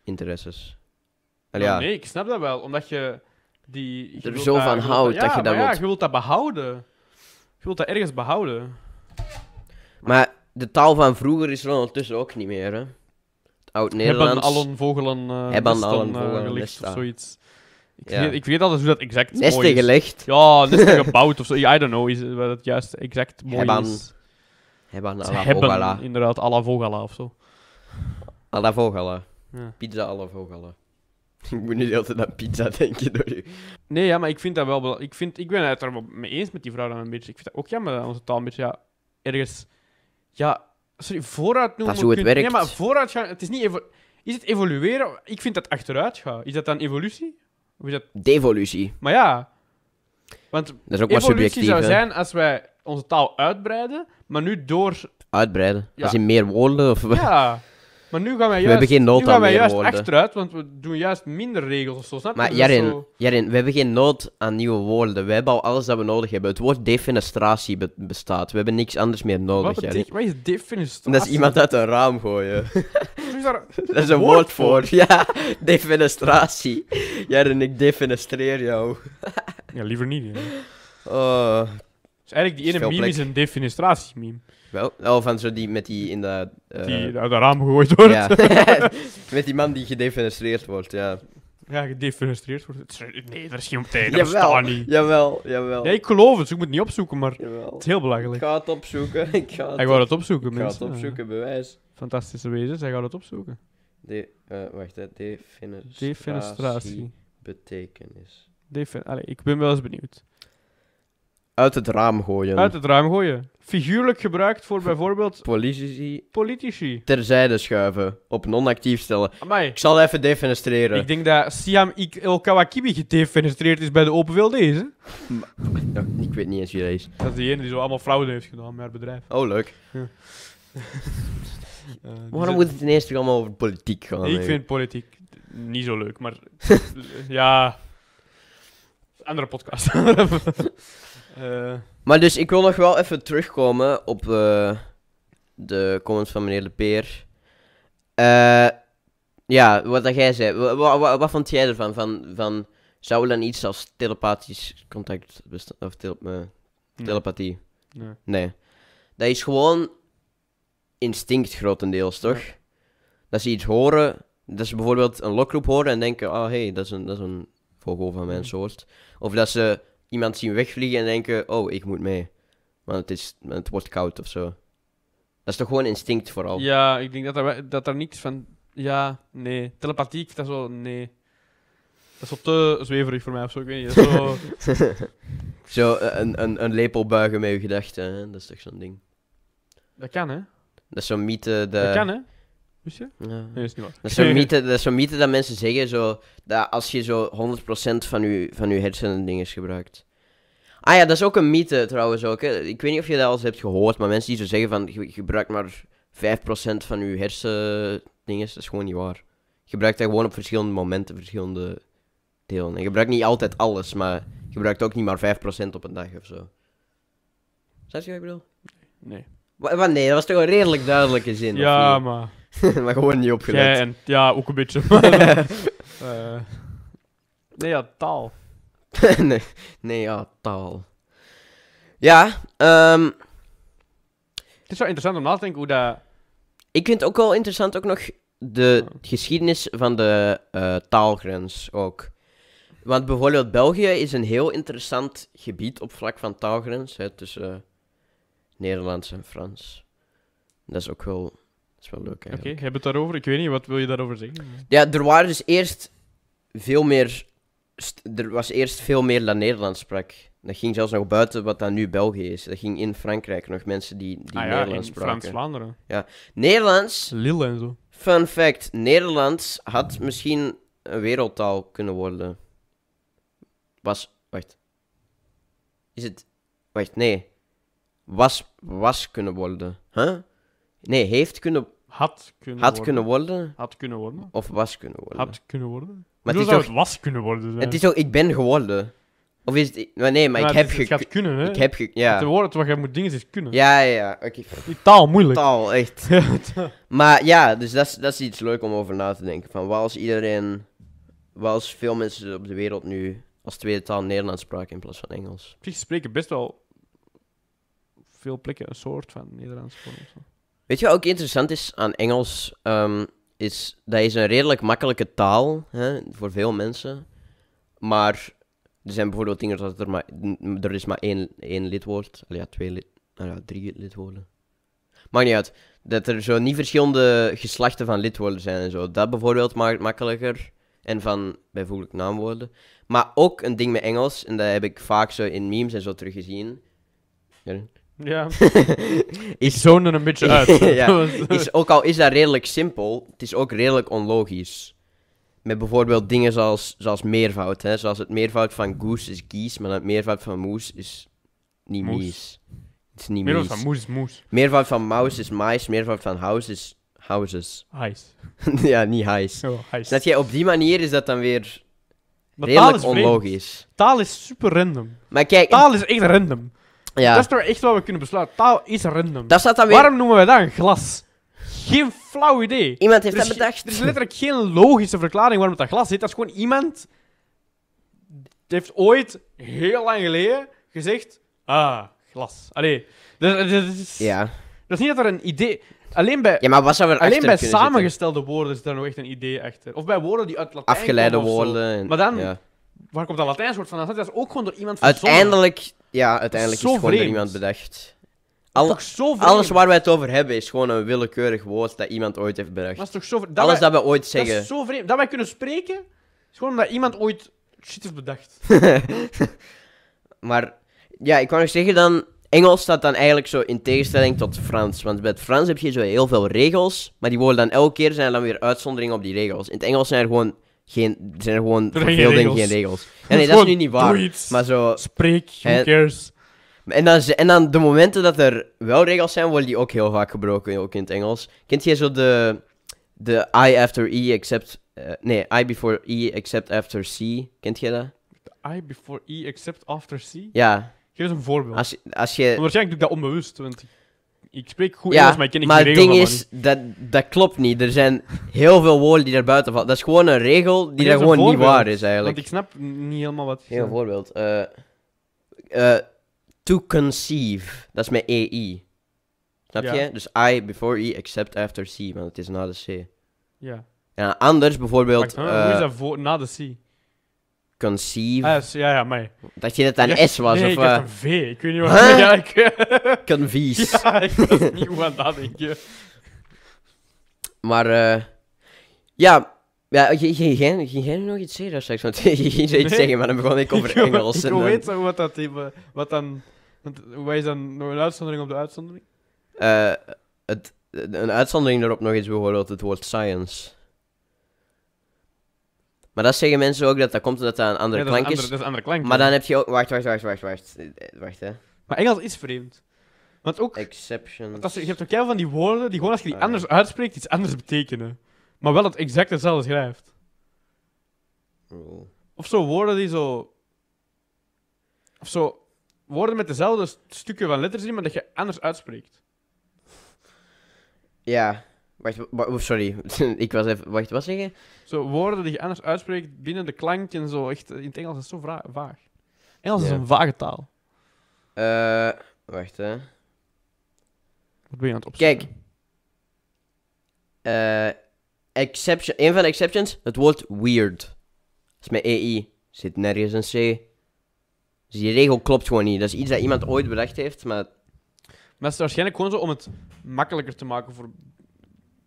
interesses. Nou, ja, Nee, ik snap dat wel. Omdat je die... je Er zo dat- van houdt ja, dat je dat ja, wilt. je wilt dat behouden. Je wilt dat ergens behouden. maar de taal van vroeger is er ondertussen ook niet meer, hè. Het Hebben Oud-Nederlands. allen vogelen uh, Hebben allen eh, gelegd of zoiets. Ik, Ja. weet, ik weet altijd hoe dat exact mooi Nesten is. gelegd. Ja, nesten gebouwd of zo. I don't know is, wat het juist exact mooi Hebben. is. Hebben alla vogala. inderdaad à la vogala of zo. Alla vogala. Ja. Pizza alla vogala. ik moet niet altijd aan pizza denken door u. Nee, ja, maar ik vind dat wel... Ik, vind, ik ben het er wel mee eens met die vrouw dan een beetje. Ik vind dat ook jammer dat onze taal een beetje, ja, ergens... Ja, sorry, vooruit noemen... Dat is hoe het kun- Nee, werkt. maar vooruit gaan... Het is niet... evo- is het evolueren? Ik vind dat achteruit gaan. Is dat dan evolutie? Of is dat... Devolutie. Maar ja... Want Dat is ook maar evolutie subjectief, zou hè. zijn als wij onze taal uitbreiden, maar nu door... Uitbreiden. Ja. Als in meer woorden of... Ja, maar nu gaan wij we juist... hebben geen nu nood gaan aan wij juist woorden. achteruit, want we doen juist minder regels of zo, snap je? Maar Dus dat is Jarin, zo- Jarin, we hebben geen nood aan nieuwe woorden. We hebben al alles dat we nodig hebben. Het woord defenestratie be- bestaat. We hebben niks anders meer nodig, Wat, Jarin. wat is defenestratie? Dat is iemand uit een raam gooien. Is daar- Dat is een woord voor. Ja, defenestratie. Jarin, ik defenestreer jou. Ja, liever niet. hè. Oh, Dus eigenlijk die ene Veel meme plek. is een defenestratie-meme. Wel. Oh, van zo die met die in de... eh, Die uit de raam gegooid wordt. ja. Ja, met die man die gedefenestreerd wordt, ja. gedefenestreerd wordt. Nee, daar is geen tijd. Dat Jawel, bestaat niet. jawel, jawel. Ja, ik geloof het. dus Ik moet het niet opzoeken, maar het is heel Ik belachelijk. ga het opzoeken. Ik ga het, Hij gaat het opzoeken, ik ga het mensen. opzoeken, bewijs. Fantastische wezens, hij gaat het opzoeken. De, eh, wacht, hè. Defenestratie. Defenestratie. Betekenis. Defen Allee, ik ben wel eens benieuwd. Uit het raam gooien. Uit het ruim gooien. Figuurlijk gebruikt voor bijvoorbeeld Politici politici. terzijde schuiven. Op non-actief stellen. Amai. Ik zal even defenestreren. Ik denk dat Siam Ik El Kawakibi gedefenestreerd is bij de Open VLD, hè? Ja, ik weet niet eens wie dat is. Dat is die ene die zo allemaal fraude heeft gedaan met haar bedrijf. Oh, leuk. Eh, die Waarom zit- moet het ineens toch allemaal over politiek gaan? Ik vind politiek niet zo leuk, maar ja. Andere podcast. Eh, Maar dus, ik wil nog wel even terugkomen op eh, de comments van meneer De Peer. Eh, ja, wat dat jij zei. Wa- wa- wa- wat vond jij ervan? Van, van, zou dan iets als telepathisch contact bestaan? Of tele- nee, telepathie? nee. Nee. Dat is gewoon instinct grotendeels, toch? Ja. Dat ze iets horen, dat ze bijvoorbeeld een lokroep horen en denken, ah hé, hey, dat, is een- dat is een vogel van mijn Mhm. soort. Of dat ze iemand zien wegvliegen en denken, oh, ik moet mee. Want het, is, het wordt koud of zo. Dat is toch gewoon instinct vooral? Ja, ik denk dat er, dat er niks van. Ja, nee. Telepathie, ik vind dat zo. Nee. Dat is zo te zweverig voor mij of zo. Ik weet niet. Is zo, Zo, eh, een, een, een lepel buigen met je gedachten, hè? dat is toch zo'n ding. dat kan, hè? Dat is zo'n mythe... De... Dat kan, hè? Wist je? Ja. Nee, dat is niet waar. Dat is zo'n mythe, dat is mythe dat mensen zeggen, zo, dat als je zo 100% van je, van je hersenen dingen gebruikt. Ah ja, dat is ook een mythe trouwens ook. Hè. Ik weet niet of je dat al eens hebt gehoord, maar mensen die zo zeggen van, je gebruikt maar 5% van je hersendinges, dat is gewoon niet waar. Je gebruikt dat gewoon op verschillende momenten, verschillende delen. En je gebruikt niet altijd alles, maar je gebruikt ook niet maar 5% op een dag of zo. Snap je wat ik bedoel? Nee. Wa- wa- nee, dat was toch een redelijk duidelijke zin, Ja, maar... maar gewoon niet opgelet. En... Ja, ook een beetje. Eh, nee, ja, taal. nee, nee, ja, taal. Ja, ehm, Het is wel interessant om na te denken hoe dat... ik vind ook wel interessant ook nog de geschiedenis van de eh, taalgrens ook. Want bijvoorbeeld België is een heel interessant gebied op vlak van taalgrens, hè, tussen Nederlands en Frans. Dat is ook wel, is wel leuk Oké, eigenlijk. heb het daarover? Ik weet niet, wat wil je daarover zeggen? Ja, er waren dus eerst veel meer. Er was eerst veel meer dat Nederlands sprak. Dat ging zelfs nog buiten wat dan nu België is. Dat ging in Frankrijk nog mensen die, die ah ja, Nederlands in spraken. Frans-Vlaanderen. Nederlands, Lille en zo. fun fact: Nederlands had misschien een wereldtaal kunnen worden. Was. Wacht. Is het. Wacht, nee. Was, was kunnen worden. Huh? Nee, heeft kunnen, Had kunnen had worden. kunnen worden. Had kunnen worden. Of was kunnen worden. Had kunnen worden. Maar het is zou toch het was kunnen worden zijn? Het is toch, ik ben geworden. Of is het, maar nee, maar Ja, ik heb is- Het gaat kunnen, hè? Ik heb ge... Het Ja. woord wat je moet dingen is kunnen. Ja, ja, ja. Die taal, moeilijk. Taal, echt. Maar ja, dus dat is, dat is iets leuk om over na te denken. Van wat als iedereen... Wat als veel mensen op de wereld nu als tweede taal Nederlands spraken in plaats van Engels. Op zich spreken best wel veel plekken een soort van Nederlands voor of zo. Weet je wat ook interessant is aan Engels? Ehm, is dat is een redelijk makkelijke taal hè, voor veel mensen. Maar er zijn bijvoorbeeld dingen dat er maar, er is maar één, één lidwoord. Ja, twee lid, nou ja, drie lidwoorden. Maakt niet uit. Dat er zo niet verschillende geslachten van lidwoorden zijn en zo. Dat bijvoorbeeld maakt makkelijker. En van bijvoorbeeld naamwoorden. Maar ook een ding met Engels, en dat heb ik vaak zo in memes en zo teruggezien. Ja. Ja, ik is zoon er een beetje uit. Ja, is, ook al is dat redelijk simpel, het is ook redelijk onlogisch. Met bijvoorbeeld dingen zoals, zoals meervoud. Hè? Zoals het meervoud van goose is geese, maar het meervoud van moes is niet Moes. mies. Het is niet Meer mies. van moes is moes. Meervoud van mouse is mice, meervoud van house is houses. Ice. ja, niet highs. Oh. Dat jij op die manier is dat dan weer Maar taal redelijk vreemd. onlogisch. Taal is super random. Maar kijk, Taal is echt random. Ja, Dat is toch echt wat we kunnen besluiten. Taal is random. dat staat dan weer... Waarom noemen wij dat een glas? Geen flauw idee. Iemand heeft er, dat is, bedacht. er is letterlijk geen logische verklaring waarom het dat glas heet. Dat is gewoon iemand... Die heeft ooit, heel lang geleden, gezegd... Ah, glas. Allee. Dat, dat- dat is, Ja. dat is niet dat er een idee... Alleen bij, ja, maar wat zou er alleen bij zitten? samengestelde woorden is daar nog echt een idee achter. Of bij woorden die uit Latijn Afgeleide woorden. En, Maar dan- ja. Waar komt dat Latijns woord vandaan? Dat is ook gewoon door iemand verzonnen. Uiteindelijk, ja, uiteindelijk is gewoon door iemand bedacht. Dat Al, alles waar wij het over hebben is gewoon een willekeurig woord dat iemand ooit heeft bedacht. Dat is toch zo? Dat alles wij- dat we ooit Dat zeggen. is zo vreemd. Dat wij kunnen spreken, is gewoon omdat iemand ooit shit heeft bedacht. Maar ja, ik kan nog zeggen dan, Engels staat dan eigenlijk zo in tegenstelling tot Frans. Want bij het Frans heb je zo heel veel regels, maar die worden dan elke keer zijn er dan weer uitzonderingen op die regels. In het Engels zijn er gewoon geen, zijn er gewoon voor zijn veel geen dingen regels. geen regels. Ja, nee, dat is nu niet waar. Maar zo, Spreek, who cares? En dan, en dan de momenten dat er wel regels zijn, worden die ook heel vaak gebroken, ook in het Engels. Kent je zo de, de I after E except... eh, nee, I before E except after C. Kent je dat? I before E except after C? Ja, Geef eens een voorbeeld. als, als Want je... waarschijnlijk doe ik dat onbewust, want ik, spreek goed Ja, Engels, maar ik ken niet maar de het regels ding is, dat, dat klopt niet. Er zijn heel veel woorden die daar buiten vallen. Dat is gewoon een regel die daar gewoon niet waar is, Want eigenlijk. ik snap niet helemaal wat Heel voorbeeld. Eh, eh, to conceive. Dat is met EI. Snap Ja. je? Dus I before E except after C, want het is na de C. Ja. Ja, anders bijvoorbeeld eh, hoe is dat voor, na de C? Conceive. Ah, ja, ja, mij. dat je dat een S was, nee, of ik een V. Ik weet niet wat Huh? ja, ik, convies. ja, ik was niet goed aan het nadenken. Maar eh ja, ja ging ging jij nog iets zeggen straks? Want je ging zoiets Nee. zeggen, maar dan begon ik over Engels. Ik wil dan- weten wat dat wat dan, wat is dan nog een uitzondering op de uitzondering? Eh, het, een uitzondering daarop nog is bijvoorbeeld het woord science. Maar dat zeggen mensen ook dat dat komt omdat dat een andere Ja, dat, is klank is. andere, dat is een andere klank. Maar dan heb je ook... Wacht, wacht, wacht, wacht, wacht. Eh, Wacht, hè. Maar Engels is vreemd. Want ook, Exceptions. want als je, je hebt ook heel van die woorden die gewoon als je die Ah, ja. anders uitspreekt, iets anders betekenen. Maar wel het exact hetzelfde schrijft. Rule. Of zo woorden die zo... Of zo woorden met dezelfde st- stukken van letters in, maar dat je anders uitspreekt. Ja. Wacht, wa- wa- sorry. ik was even... Wacht, wat zeg je? Zo woorden die je anders uitspreekt binnen de klank en zo. Echt, in het Engels is het zo vaag. Engels is een vage taal. Eh... wacht, hè. Wat ben je aan het opzoeken? Kijk. Eh... exception... Een van de exceptions, het woord weird. Dat is met EI. Zit nergens een C. Dus die regel klopt gewoon niet. Dat is iets dat iemand ooit bedacht heeft, maar... Maar het is waarschijnlijk gewoon zo om het makkelijker te maken voor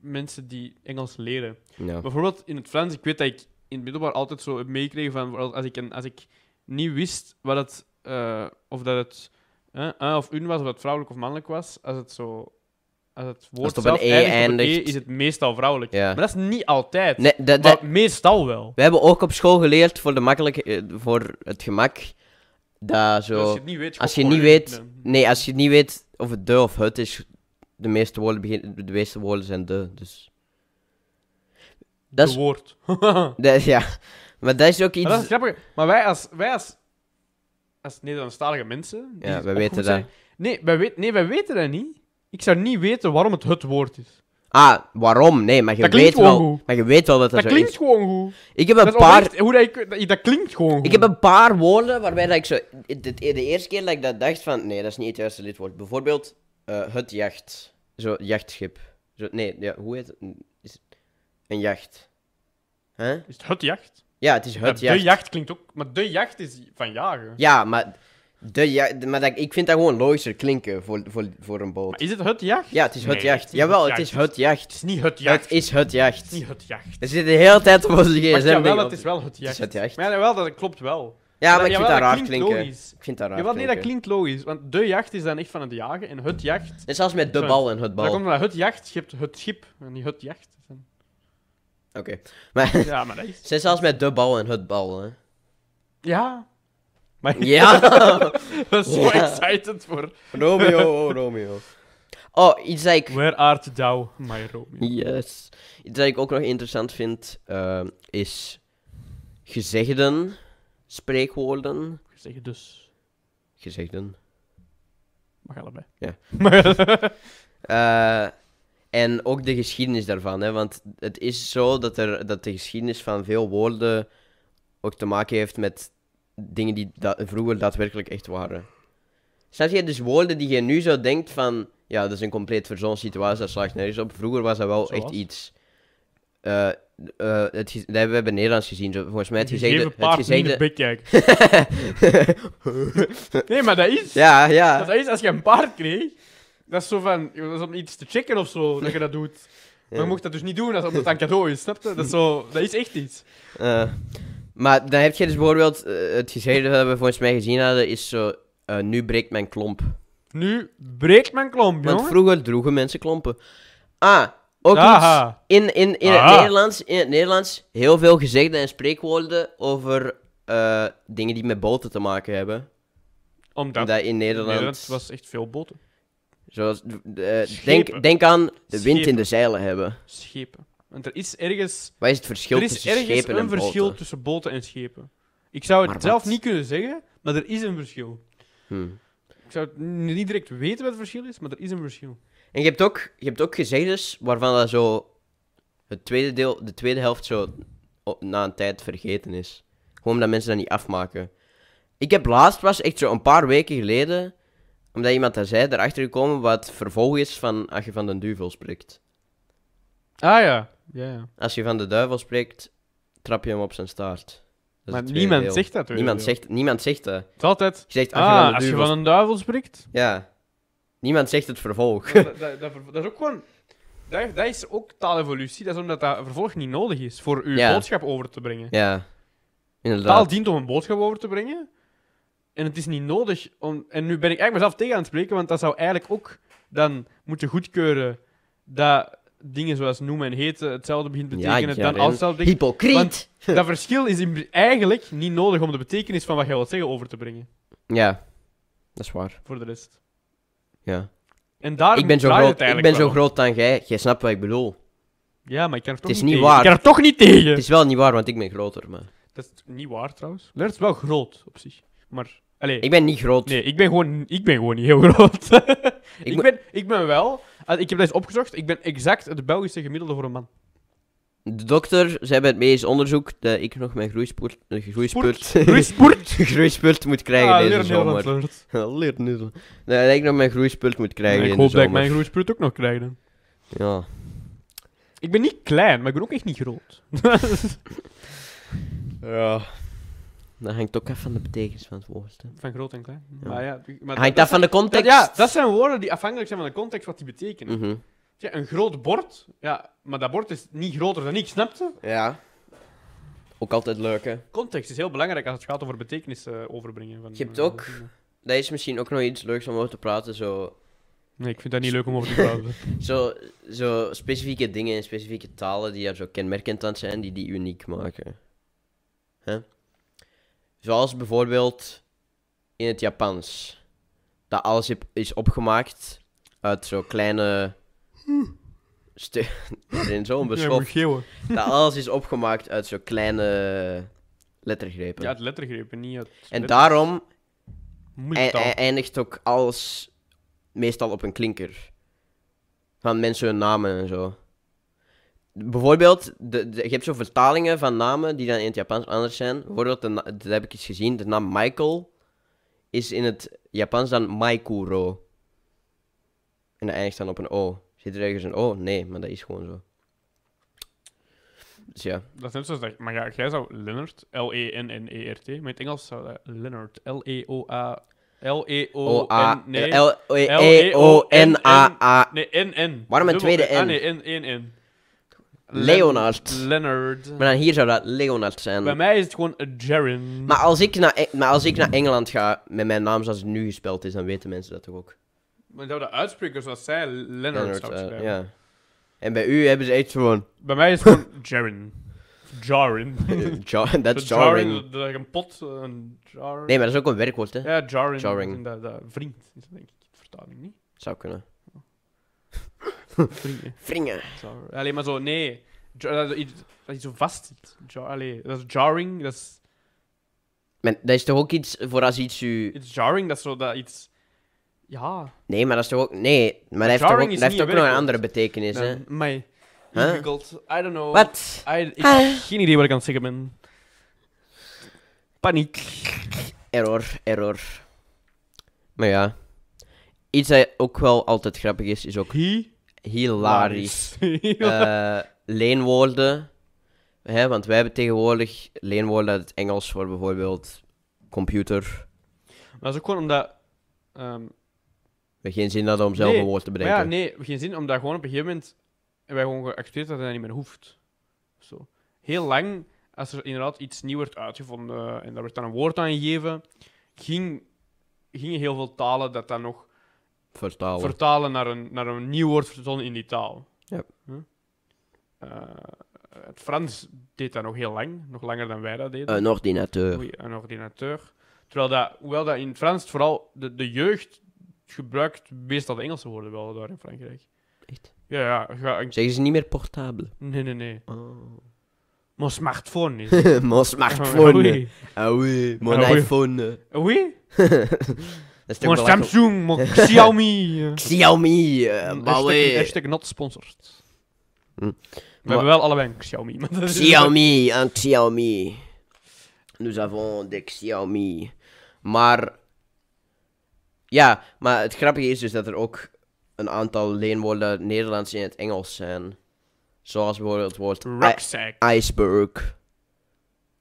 mensen die Engels leren. Ja. Bijvoorbeeld in het Frans, ik weet dat ik in het middelbaar altijd zo heb meegekregen van als ik, een, als ik niet wist wat het, eh, of dat het un of un was, of het vrouwelijk of mannelijk was, als het zo. Als het woord het op een zelf E eindigt een eindigt. E, is het meestal vrouwelijk. Ja. Maar dat is niet altijd. Nee, dat, meestal wel. we hebben ook op school geleerd voor, de makkelijke, eh, voor het gemak. Dat Dus als zo... je het niet weet, als je niet weet-. Nee, als je niet weet of het de of het is, de meeste woorden, begin, de meeste woorden zijn de, dus... Dat De is, woord. dat, ja, maar dat is ook iets... Maar dat is grappig. Maar wij als, wij als, als Nederlandstalige mensen... Ja, wij weten dat. zijn- Nee wij, weet, nee, wij weten dat niet. Ik zou niet weten waarom het het woord is. Ah, waarom? Nee, maar je Dat weet wel... goed. Maar je weet wel dat dat, klinkt is. gewoon goed. Ik heb een paar... oprecht hoe dat, ik, dat, dat klinkt gewoon goed. Ik heb een paar woorden waarbij dat ik zo... De, de eerste keer dat ik dat dacht van... Nee, dat is niet het juiste lidwoord. Bijvoorbeeld eh, het jacht. Zo, jachtschip. Zo, nee, ja, hoe heet het? Is het een jacht. Huh? Is het het jacht? Ja, het is Ja, het de jacht. jacht klinkt ook... Maar de jacht is van jagen. Ja, maar... De jacht, maar dat, ik vind dat gewoon logischer klinken voor, voor, voor een boot. Maar is het het jacht? Ja, het is het Nee, jacht. het is niet Jawel, het het is jacht. het jacht. Het is niet het jacht. Het is het Het jacht. is niet het jacht. Er zit de hele tijd op onze gsm. Maar jawel, het is wel het Het jacht. is het jacht. Maar jawel, dat klopt wel. Ja, maar ik vind dat raar klinkt klinken. logisch. Ik vind dat raar nee, dat klinkt logisch. Want de jacht is dan echt van het jagen. En het jacht... Net zoals met de bal en het Dan bal. komt naar het jacht, je hebt het schip. En niet het jacht. Oké. Maar Ja, maar dat is... net zoals met de bal en het bal, hè. Ja. Maar Ja! ik ben zo Ja. excited voor... Romeo, oh Romeo. Oh, iets dat ik... Where art thou, my Romeo? Yes. Iets dat ik ook nog interessant vind, eh, is gezegden, spreekwoorden. Zeg het dus. Gezegden. Mag allebei. Ja. Eh, en ook de geschiedenis daarvan, hè, want het is zo dat, er, dat de geschiedenis van veel woorden ook te maken heeft met dingen die da- vroeger daadwerkelijk echt waren. Snap je? Dus woorden die je nu zo denkt van, ja, dat is een compleet verzonnen situatie, dat slaagt nergens op. Vroeger was dat wel echt iets... eh, eh, het, we hebben Nederlands gezien, zo, volgens mij het gezegde... Het paard niet in de gezegde... Nee, maar dat is... ja, ja. Dat is als je een paard kreeg... Dat is zo van... Dat is om iets te checken of zo, dat je dat doet. Maar je mocht dat dus niet doen als omdat het een cadeau is, snap je? Dat is, zo, dat is echt iets. Eh, maar dan heb je dus bijvoorbeeld eh, het gezegde dat we volgens mij gezien hadden, is zo, nu breekt mijn klomp. Nu breekt mijn klomp, Want jongen. vroeger droegen mensen klompen. Ah, ook iets in, in, in, het. Nederlands, in het Nederlands heel veel gezegden en spreekwoorden over eh, dingen die met boten te maken hebben. Omdat Dat in Nederland, Nederland was echt veel boten. zoals, eh, denk, denk aan de wind in de zeilen hebben. Schepen. Want er is ergens... Wat is het verschil Er is tussen ergens schepen en een verschil boten? tussen boten en schepen. Ik zou het Maar zelf wat? niet kunnen zeggen, maar er is een verschil. Hmm. Ik zou niet direct weten wat het verschil is, maar er is een verschil. En je hebt ook, je hebt ook gezegdes waarvan dat zo het tweede deel, de tweede helft zo op- na een tijd vergeten is. Gewoon omdat mensen dat niet afmaken. Ik heb laatst, was echt zo een paar weken geleden, omdat iemand dat zei, erachter gekomen wat vervolg is van als je van de duivel spreekt. Ah ja. ja, ja. Als je van de duivel spreekt, trap je hem op zijn staart. Dat Maar niemand deel. zegt dat. Niemand deel. zegt, niemand zegt dat. Het is altijd... Je zegt als je van Ah, de als je van een duivel spreekt... Ja. Niemand zegt het vervolg. dat, dat, dat, dat is ook gewoon... Dat, dat is ook taalevolutie. Dat is omdat dat vervolg niet nodig is voor uw Ja. boodschap over te brengen. ja. Taal Inderdaad. dient om een boodschap over te brengen. En het is niet nodig om... En nu ben ik eigenlijk mezelf tegen aan het spreken, want dat zou eigenlijk ook dan moeten goedkeuren dat dingen zoals noemen en heten hetzelfde begint te betekenen ja, dan als hetzelfde. Hypocriet! Dat verschil is eigenlijk niet nodig om de betekenis van wat jij wilt zeggen over te brengen. Ja, dat is waar. Voor de rest. Ja. En daar Ik ben, zo groot, ik ben zo groot dan jij. Jij snapt wat ik bedoel. Ja, maar ik kan er toch Het is niet tegen. waar. Ik kan er toch niet tegen. Het is wel niet waar, want ik ben groter, maar... Dat is niet waar trouwens. Lert is wel groot op zich. Maar, allee, Ik ben niet groot. nee, ik ben, gewoon, ik ben gewoon niet heel groot. ik, ben, ik ben wel, ah, ik heb dat eens opgezocht, ik ben exact het Belgische gemiddelde voor een man. De dokter zei bij het medisch onderzoek dat ik nog mijn groeispurt, eh, groeispurt, Groeispurt. groeispurt moet krijgen Ah, deze Nederlands, zomer. Lert. Leer Nederland. Nee, dat ik nog mijn groeispurt moet krijgen ik hoop dat ik zomer. mijn groeispurt ook nog krijg dan. Ja. Ik ben niet klein, maar ik ben ook echt niet groot. Ja. Dat hangt ook af van de betekenis van het woord. hè. van groot en klein. Ja. Maar ja, maar Hangt dat af van de context. Ja, dat zijn woorden die afhankelijk zijn van de context wat die betekenen. Mhm. Ja, een groot bord, ja, maar dat bord is niet groter dan ik, snap je? Ja. Ook altijd leuk, hè. Context is heel belangrijk als het gaat over betekenis eh, overbrengen. Van, Je hebt eh, ook- dingen. Dat is misschien ook nog iets leuks om over te praten. Zo, Nee, ik vind dat niet leuk om over te praten. zo, zo specifieke dingen en specifieke talen die er zo kenmerkend aan zijn, die die uniek maken. Hè? Zoals bijvoorbeeld in het Japans. Dat alles heb- is opgemaakt uit zo kleine... stu- Ik ben zo Ja, onbeschoft. moet geeuwen. dat alles is opgemaakt uit zo kleine lettergrepen. Ja, het lettergrepen, niet en letter- daarom eindigt ook alles meestal op een klinker. Van mensen hun namen en zo. Bijvoorbeeld, de, de- je hebt zo vertalingen van namen die dan in het Japans anders zijn. Bijvoorbeeld, de dat heb ik eens gezien, de naam Michael is in het Japans dan Maikuro. En dat eindigt dan op een O. Er ergens een O? Nee, maar dat is gewoon zo. Dus ja. Dat is net zoals dat... Maar ja, jij zou Leonard, L-E-N-N-E-R-T, maar in het Engels zou dat Leonard, L-E-O-A... O-A... L-E-O-N... Nee, L-E-O-N-A-A... nee, N-N. Waarom een tweede Ah, N? nee, N, één N. Leonard. Leonard. Maar dan hier zou dat Leonard zijn. Bij mij is het gewoon een Jaren. Maar als, ik naar, E- maar als ik naar Engeland ga met mijn naam zoals het nu gespeld is, dan weten mensen dat toch ook. Maar zou dat uitspreken zoals zij Leonard, zou eh, schrijven. ja. En bij u hebben ze echt gewoon... Bij mij is het gewoon Jaren. Jaren. ja, that's Zo jarring. dat- dat je een pot, eh, een jar. Nee, maar dat is ook een werkwoord, hè. Ja. Jarring. En Dat, dat, vriend is dat denk ik de vertaling, niet? Zou kunnen. Vringen. Jar- Allee, maar zo, nee. Ja, dat, iets, dat je zo vast zit. Ja, allee, dat is jarring, dat is... Maar dat is toch ook iets voor als iets u... It's jarring, dat is zo dat iets... Ja. Nee, maar dat is toch ook... Nee, maar dat heeft toch ook, dat heeft ook nog een andere betekenis, hè. Mij. Huh? I don't know. Wat? I, ik Ah. heb geen idee wat ik aan het zeggen ben. Paniek. Error, error. Maar ja. Iets dat ook wel altijd grappig is, is ook Hi. hilarisch. Eh, leenwoorden. Hè, want wij hebben tegenwoordig leenwoorden uit het Engels voor bijvoorbeeld computer. Maar dat is ook gewoon omdat... ehm, geen zin hadden om zelf Nee, een woord te maar bedenken. ja, nee, geen zin, omdat gewoon op een gegeven moment wij gewoon geaccepteerd dat dat niet meer hoeft. Zo. Heel lang, als er inderdaad iets nieuw werd uitgevonden en daar werd dan een woord aan gegeven, ging, gingen heel veel talen dat dan nog Vertalen. vertalen naar een, naar een nieuw woord verzonnen in die taal. Ja. Eh, het Frans deed dat nog heel lang, nog langer dan wij dat deden. een ordinateur. Oei, een ordinateur. Terwijl dat, hoewel dat in het Frans vooral de, de jeugd gebruikt meestal de Engelse woorden wel daar in Frankrijk. Echt? Ja, ja. Ga, Zeggen ze niet meer portable? nee, nee, nee. Oh. Mijn smartphone is. Mon smartphone. Oei. Ah oui, mon Ah oui. iPhone. Dat is Mijn belachelijk. Samsung, mijn Xiaomi. eh. Xiaomi. maar Hashtag, oui. hashtag not sponsored. Hm. We hebben wel allebei een Xiaomi. maar Xiaomi, un Xiaomi. Nous avons des Xiaomi. Maar... Ja, maar het grappige is dus dat er ook een aantal leenwoorden Nederlands in het Engels zijn. Zoals bijvoorbeeld het woord Rucksack. iceberg,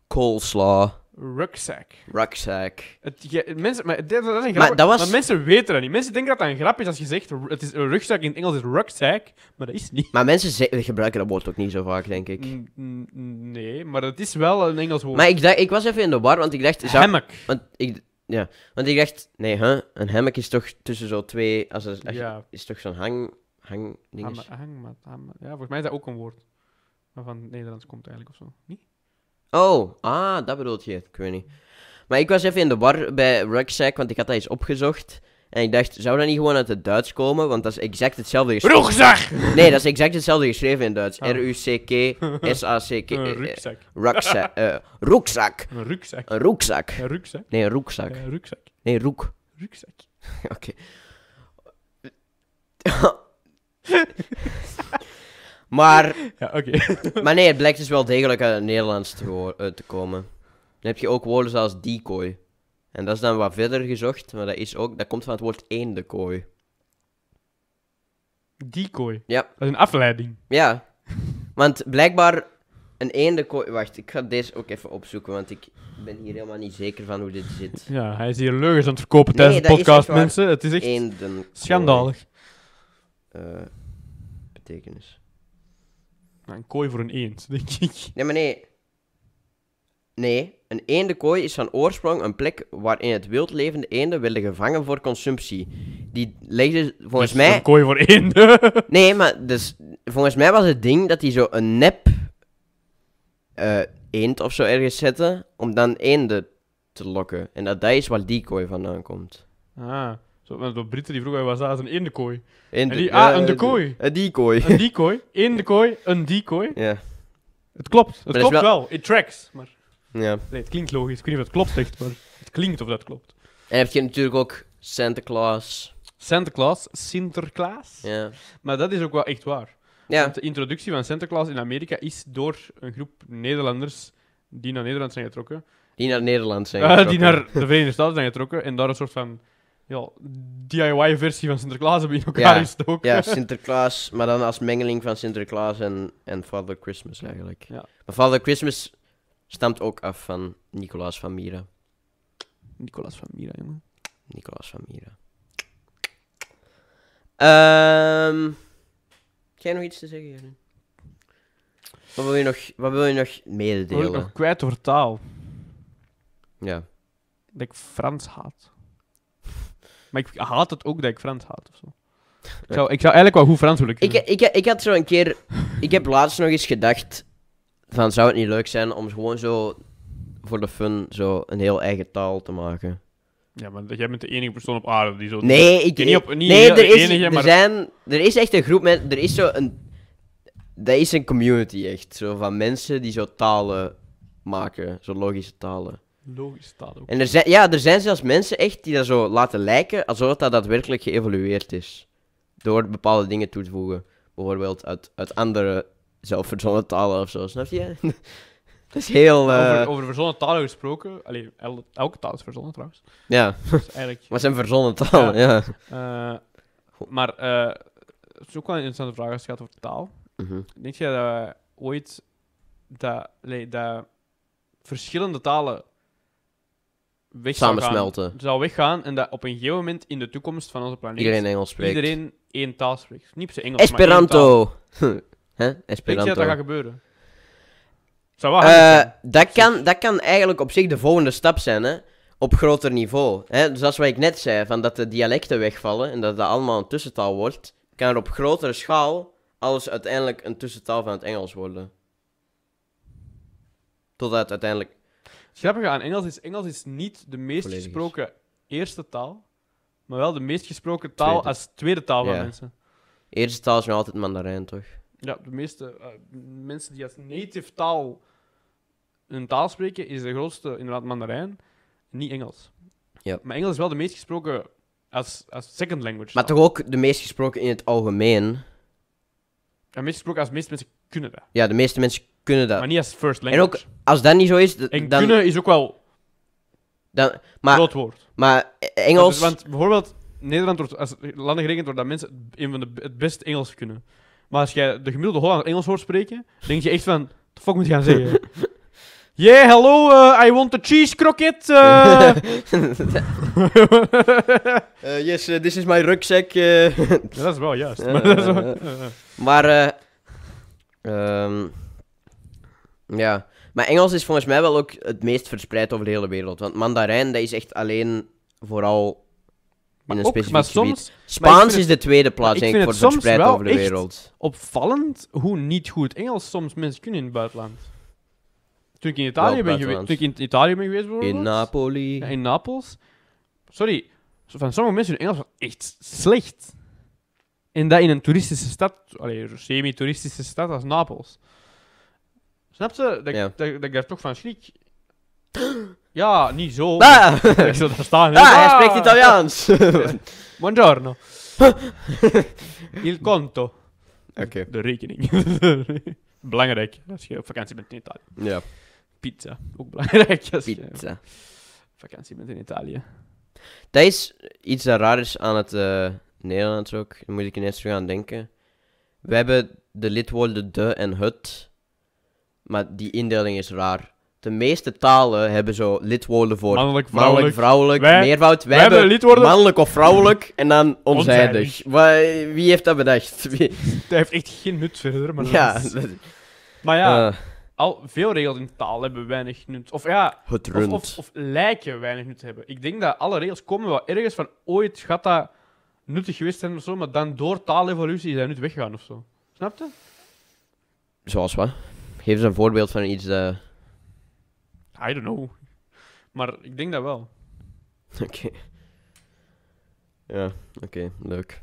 coleslaw, Rucksack. rucksack. Het, je- mensen, maar dat, dat is een grap. Maar dat was- Maar mensen weten dat niet. Mensen denken dat dat een grap is als je zegt het is een rugzak in het Engels is rucksack, maar dat is niet. Maar mensen ze- gebruiken dat woord ook niet zo vaak, denk ik. N- Nee, maar het is wel een Engels woord. Maar ik, dacht, ik was even in de war, want ik dacht... zou-. Want ik, ja, want ik dacht, nee, hè, een hammock is toch tussen zo twee, als er, als Ja. is toch zo'n hang, hang dinges. Hangmat, hangmat. Ja, volgens mij is dat ook een woord. Maar van het Nederlands komt eigenlijk of zo. Niet? Oh, ah, dat bedoelt je. Ik weet niet. Maar ik was even in de war bij rucksack, want ik had dat eens opgezocht. En ik dacht, zou dat niet gewoon uit het Duits komen? Want dat is exact hetzelfde geschreven. Rugzak! Nee, dat is exact hetzelfde geschreven in Duits. Oh. R-U-C-K-S-A-C-K. Een eh, rugzak. Rugzak. eh, Roekzak. Een rugzak. Een roekzak. Een rugzak. Nee, een roekzak. Een rugzak. Nee, roek. Rugzak. Oké. maar, Ja, oké. maar nee, het blijkt dus wel degelijk uit het Nederlands te, eh, te komen. Dan heb je ook woorden zoals decoy. En dat is dan wat verder gezocht, maar dat, is ook, dat komt van het woord eendenkooi. Decoy. Ja. Dat is een afleiding. Ja, want blijkbaar een eendenkooi... Wacht, ik ga deze ook even opzoeken, want ik ben hier helemaal niet zeker van hoe dit zit. Ja, hij is hier leugens aan het verkopen Nee, tijdens de podcast, mensen. Het is echt Eendenkooi. schandalig. Eh, betekenis. Nou, een kooi voor een eend, denk ik. Nee, maar nee. Nee, een eendenkooi is van oorsprong een plek waarin het wildlevende eenden werden gevangen voor consumptie. Die legden volgens Dus mij... Een kooi voor eenden. Nee, maar dus, volgens mij was het ding dat hij zo een nep eh, eend of zo ergens zetten, om dan eenden te lokken. En dat dat is waar die kooi vandaan komt. ah, zo, de Britten die vroegen, was dat een eendenkooi? Eend- En die, ah, eh, een decoy. Een decoy. Een. Eendenkooi. Een decoy. Ja, Het klopt. Het klopt wel- wel. It tracks. Maar, ja. nee, het klinkt logisch. Ik weet niet of het klopt echt, maar het klinkt of dat klopt. En heb je natuurlijk ook Santa Claus. Santa Claus. Sinterklaas. Ja. Maar dat is ook wel echt waar. Ja, Want de introductie van Santa Claus in Amerika is door een groep Nederlanders die naar Nederland zijn getrokken. die naar Nederland zijn Eh, die naar de Verenigde Staten zijn getrokken en daar een soort van ja, DIY-versie van Sinterklaas hebben in elkaar Ja, gestoken. Ja, Sinterklaas, maar dan als mengeling van Sinterklaas en, en Father Christmas eigenlijk. Ja. Maar Father Christmas stamt ook af van Nicolaas van Mira. Nicolas van Mira, jongen. Nicolaas van Mira. Ehm heb jij nog iets te zeggen? Wat wil je nog, wat wil je nog wil ik mededelen? nog kwijt over taal? Ja. Dat ik Frans haat. Maar ik haat het ook dat ik Frans haat of zo. Ik zou, ik zou eigenlijk wel goed Frans willen Ik, ik, ik had zo een keer... Ik heb laatst nog eens gedacht... Van, zou het niet leuk zijn om gewoon zo... Voor de fun zo een heel eigen taal te maken? Ja, maar jij bent de enige persoon op aarde die zo... Nee, ik... Niet op- niet nee, er is, enige, er, maar- zijn, er is echt een groep mensen... Er is zo een... Dat is een community, echt. Zo van mensen die zo talen maken. Zo logische talen. Logisch taal ook. En er zijn, ja, er zijn zelfs mensen echt die dat zo laten lijken alsof dat daadwerkelijk geëvolueerd is. Door bepaalde dingen toe te voegen. Bijvoorbeeld uit, uit andere zelfverzonnen talen of zo, snap je? dat is heel... eh, over, over verzonnen talen gesproken. Allee, el- elke taal is verzonnen trouwens. Ja, Dus eigenlijk... maar het zijn verzonnen talen, ja. eh, maar eh het is ook wel een interessante vraag als het gaat over taal. Mhm. Denk jij dat ooit dat, allee, dat verschillende talen weg zou gaan- Samensmelten. zou weggaan en dat op een gegeven moment in de toekomst van onze planeet Iedereen Engels spreekt. iedereen één taal spreekt. Niet per se Engels, maar één Esperanto! Denk je dat dat gaat gebeuren? Zou wel handig Eh, zijn. dat, kan, dat kan eigenlijk op zich de volgende stap zijn, hè? Op groter niveau. Hè? Dus als wat ik net zei, van dat de dialecten wegvallen en dat dat allemaal een tussentaal wordt, kan er op grotere schaal alles uiteindelijk een tussentaal van het Engels worden. Totdat uiteindelijk. Het grappige aan Engels is, Engels is niet de meest Volledig is. gesproken eerste taal, maar wel de meest gesproken taal Tweede. als tweede taal van Ja. mensen. Eerste taal is nog altijd Mandarijn, toch? Ja, de meeste eh, mensen die als native taal een taal spreken, is de grootste inderdaad Mandarijn, niet Engels. Ja. Maar Engels is wel de meest gesproken als, als second language. Maar taal. toch ook de meest gesproken in het algemeen. En meest gesproken als de meeste mensen kunnen dat. Ja, de meeste mensen kunnen dat. Maar niet als first En language. ook, als dat niet zo is, En dan... kunnen is ook wel dan maar, groot woord. maar Engels... Want, want bijvoorbeeld, Nederland wordt als landen gerekend wordt dat mensen een van de het best Engels kunnen. Maar als jij de gemiddelde Hollander Engels hoort spreken, denk je echt van, the fuck moet je gaan zeggen? Yeah, hello, uh, I want a cheese croquette. uh." Eh, yes, eh, this is my rucksack. eh. ja, dat is wel juist. Maar eh ehm, ja. Maar Engels is volgens mij wel ook het meest verspreid over de hele wereld. Want Mandarijn, dat is echt alleen vooral Maar, een ook, specifiek maar gebied. soms Spaans is de tweede plaats, ik vind het voor soms verspreid wel over de echt wereld. opvallend hoe niet goed Engels soms mensen kunnen in het buitenland. Toen ik in Italië, ben, geweest, toen ik in Italië ben geweest, bijvoorbeeld, In Napoli. ja, in Napels. Sorry, van sommige mensen hun Engels was echt slecht. En dat in een toeristische stad, een semi-toeristische stad als Napels. Snap je? Dat, Ja. dat, dat ik daar toch van schrik. Ja, niet zo. Ah! Ik zou daar staan. Ah, hij spreekt Italiaans! Oké. Buongiorno. Il conto. De rekening. Belangrijk als je op vakantie bent in Italië. Ja, Pizza, ook belangrijk als je pizza. op vakantie bent in Italië. Dat is iets dat raar is aan het eh, Nederlands ook. Daar moet ik ineens terug aan denken. We hebben de lidwoorden de en het. Maar die indeling is raar. De meeste talen hebben zo lidwoorden voor Mannelijk, mannelijk, vrouwelijk. Wij- meervoud. Wij, wij hebben hebben lidwoorden- mannelijk of vrouwelijk en dan onzijdig. Wie heeft dat bedacht? Wie- Dat heeft echt geen nut verder. Maar, dat ja, is- dat- maar ja, eh, al veel regels in taal hebben weinig nut. Of ja, het of, rund. of, of lijken weinig nut te hebben. Ik denk dat alle regels komen wel ergens van ooit gaat dat nuttig geweest zijn of zo, maar dan door taalevolutie dat nut weggegaan of zo. Snap je? Zoals wat? Geef eens een voorbeeld van iets dat... I don't know. Maar ik denk dat wel. Oké. Ja, oké, leuk.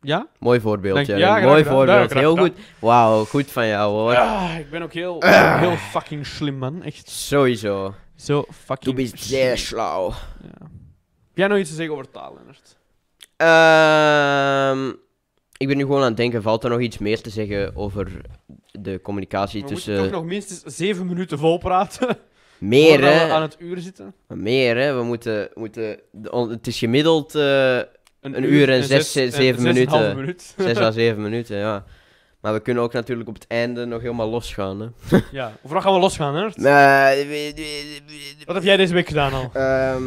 Ja? Mooi voorbeeld, Dank- ja. Mooi voorbeeld. Heel goed. Wauw, goed van jou hoor. Ah, ik ben ook heel, heel fucking slim, man. Echt Sowieso. zo fucking bist slim. zeer schlau. Ja. Heb jij nog iets te zeggen over taal, Lennart? Ehm ik ben nu gewoon aan het denken, valt er nog iets meer te zeggen over de communicatie We tussen... moeten toch nog minstens zeven minuten vol praten. Meer, we hè? aan het uur zitten. Meer, hè? We moeten... moeten het is gemiddeld eh Een uur en zes- en zeven zes en een halve minuten. minuut. 6 à 7 minuten, ja. Maar we kunnen ook natuurlijk op het einde nog helemaal losgaan, hè. ja, of dan gaan we losgaan, hè? Eh, Wat heb jij deze week gedaan al? Ehm,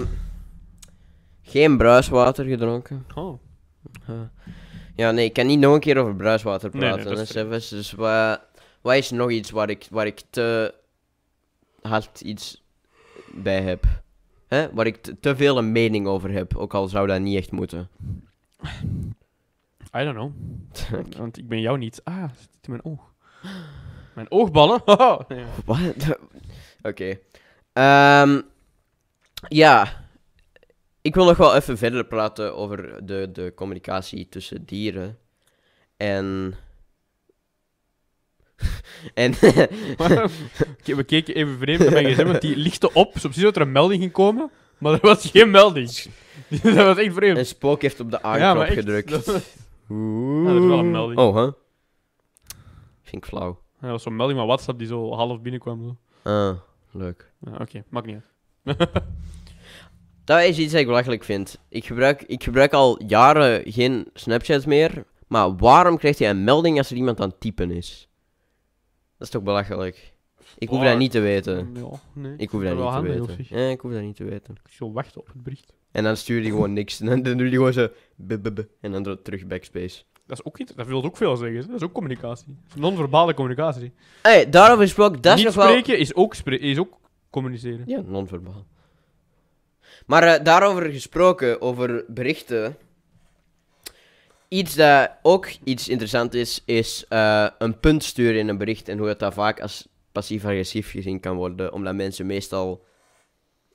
geen bruiswater gedronken. Oh. Eh, ja, nee, ik kan niet nog een keer over bruiswater Nee, nee, praten. hè, is Sebas. dus wat, wat is nog iets waar ik, waar ik te hard iets bij heb? Hè? Waar ik te, veel een mening over heb, ook al zou dat niet echt moeten. I don't know. Want ik ben jou niet. Ah, zit in mijn oog. Mijn oogballen? Wat? Oké. Ehm, ja. Ik wil nog wel even verder praten over de, de communicatie tussen dieren. En. en. We keken even vreemd naar mijn gsm, want die lichtte op. Zo precies dat er een melding ging komen. Maar er was geen melding. dat was echt vreemd. een spook heeft op de Ja, aanknop echt, gedrukt. Dat, Oeh. Ja, dat is wel een melding. Oh, hè? Vind ik flauw. dat was zo'n melding van WhatsApp die zo half binnenkwam. Zo. Ah, leuk. Ja, Oké, maakt niet uit. Dat is iets dat ik belachelijk vind. Ik gebruik, ik gebruik al jaren geen Snapchat meer. Maar waarom krijgt hij een melding als er iemand aan het typen is? Dat is toch belachelijk? Ik hoef dat niet te weten. Ja, nee. Ik hoef dat niet te weten. Ja, ik hoef dat niet te weten. Ik zal wachten op het bericht. En dan stuur je gewoon niks. En dan, dan doe je gewoon zo... En dan doe- terug backspace. Dat, is ook iets, dat wil ook veel zeggen. Dat is ook communicatie. Non-verbale communicatie. Hey, daarover gesproken, dat is Niet nog wel... spreken is, ook spre- is ook communiceren. Ja, non-verbaal. Maar eh, daarover gesproken, over berichten. Iets dat ook iets interessant is, is eh, een punt sturen in een bericht. En hoe dat, dat vaak als passief-agressief gezien kan worden. Omdat mensen meestal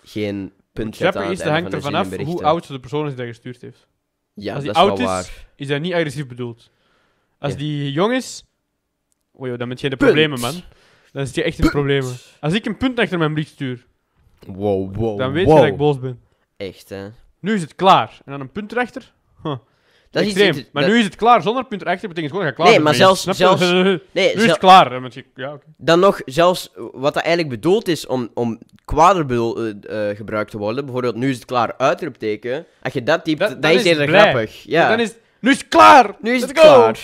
geen punt grappige aan is, het dat einde hangt van ervan af hoe oud de persoon is die dat gestuurd heeft. Ja, Als die dat is oud is, waar. Is dat niet agressief bedoeld. Als Ja. die jong is... Oh joh, dan ben je de problemen, man. Dan zit je echt in de problemen. Als ik een punt achter mijn bericht stuur, Wow, wow, dan weet wow. je dat ik boos ben. Echt, hè. Nu is het klaar. En dan een punt erachter. Dat is iets Extreem. inter- maar dat- nu is het klaar zonder punt erachter, betekent gewoon dat je klaar Nee, maar zelfs- zelfs- Nee, nu is het klaar. Je- ja. Dan nog, zelfs wat dat eigenlijk bedoeld is om, om kwader bedoel, eh, eh, gebruikt te worden, bijvoorbeeld nu is het klaar, uitroepteken, als je dat typt, Dat- dan is het eerder blij. grappig. Ja, Dan is nu is het klaar! nu is Let's het go! klaar.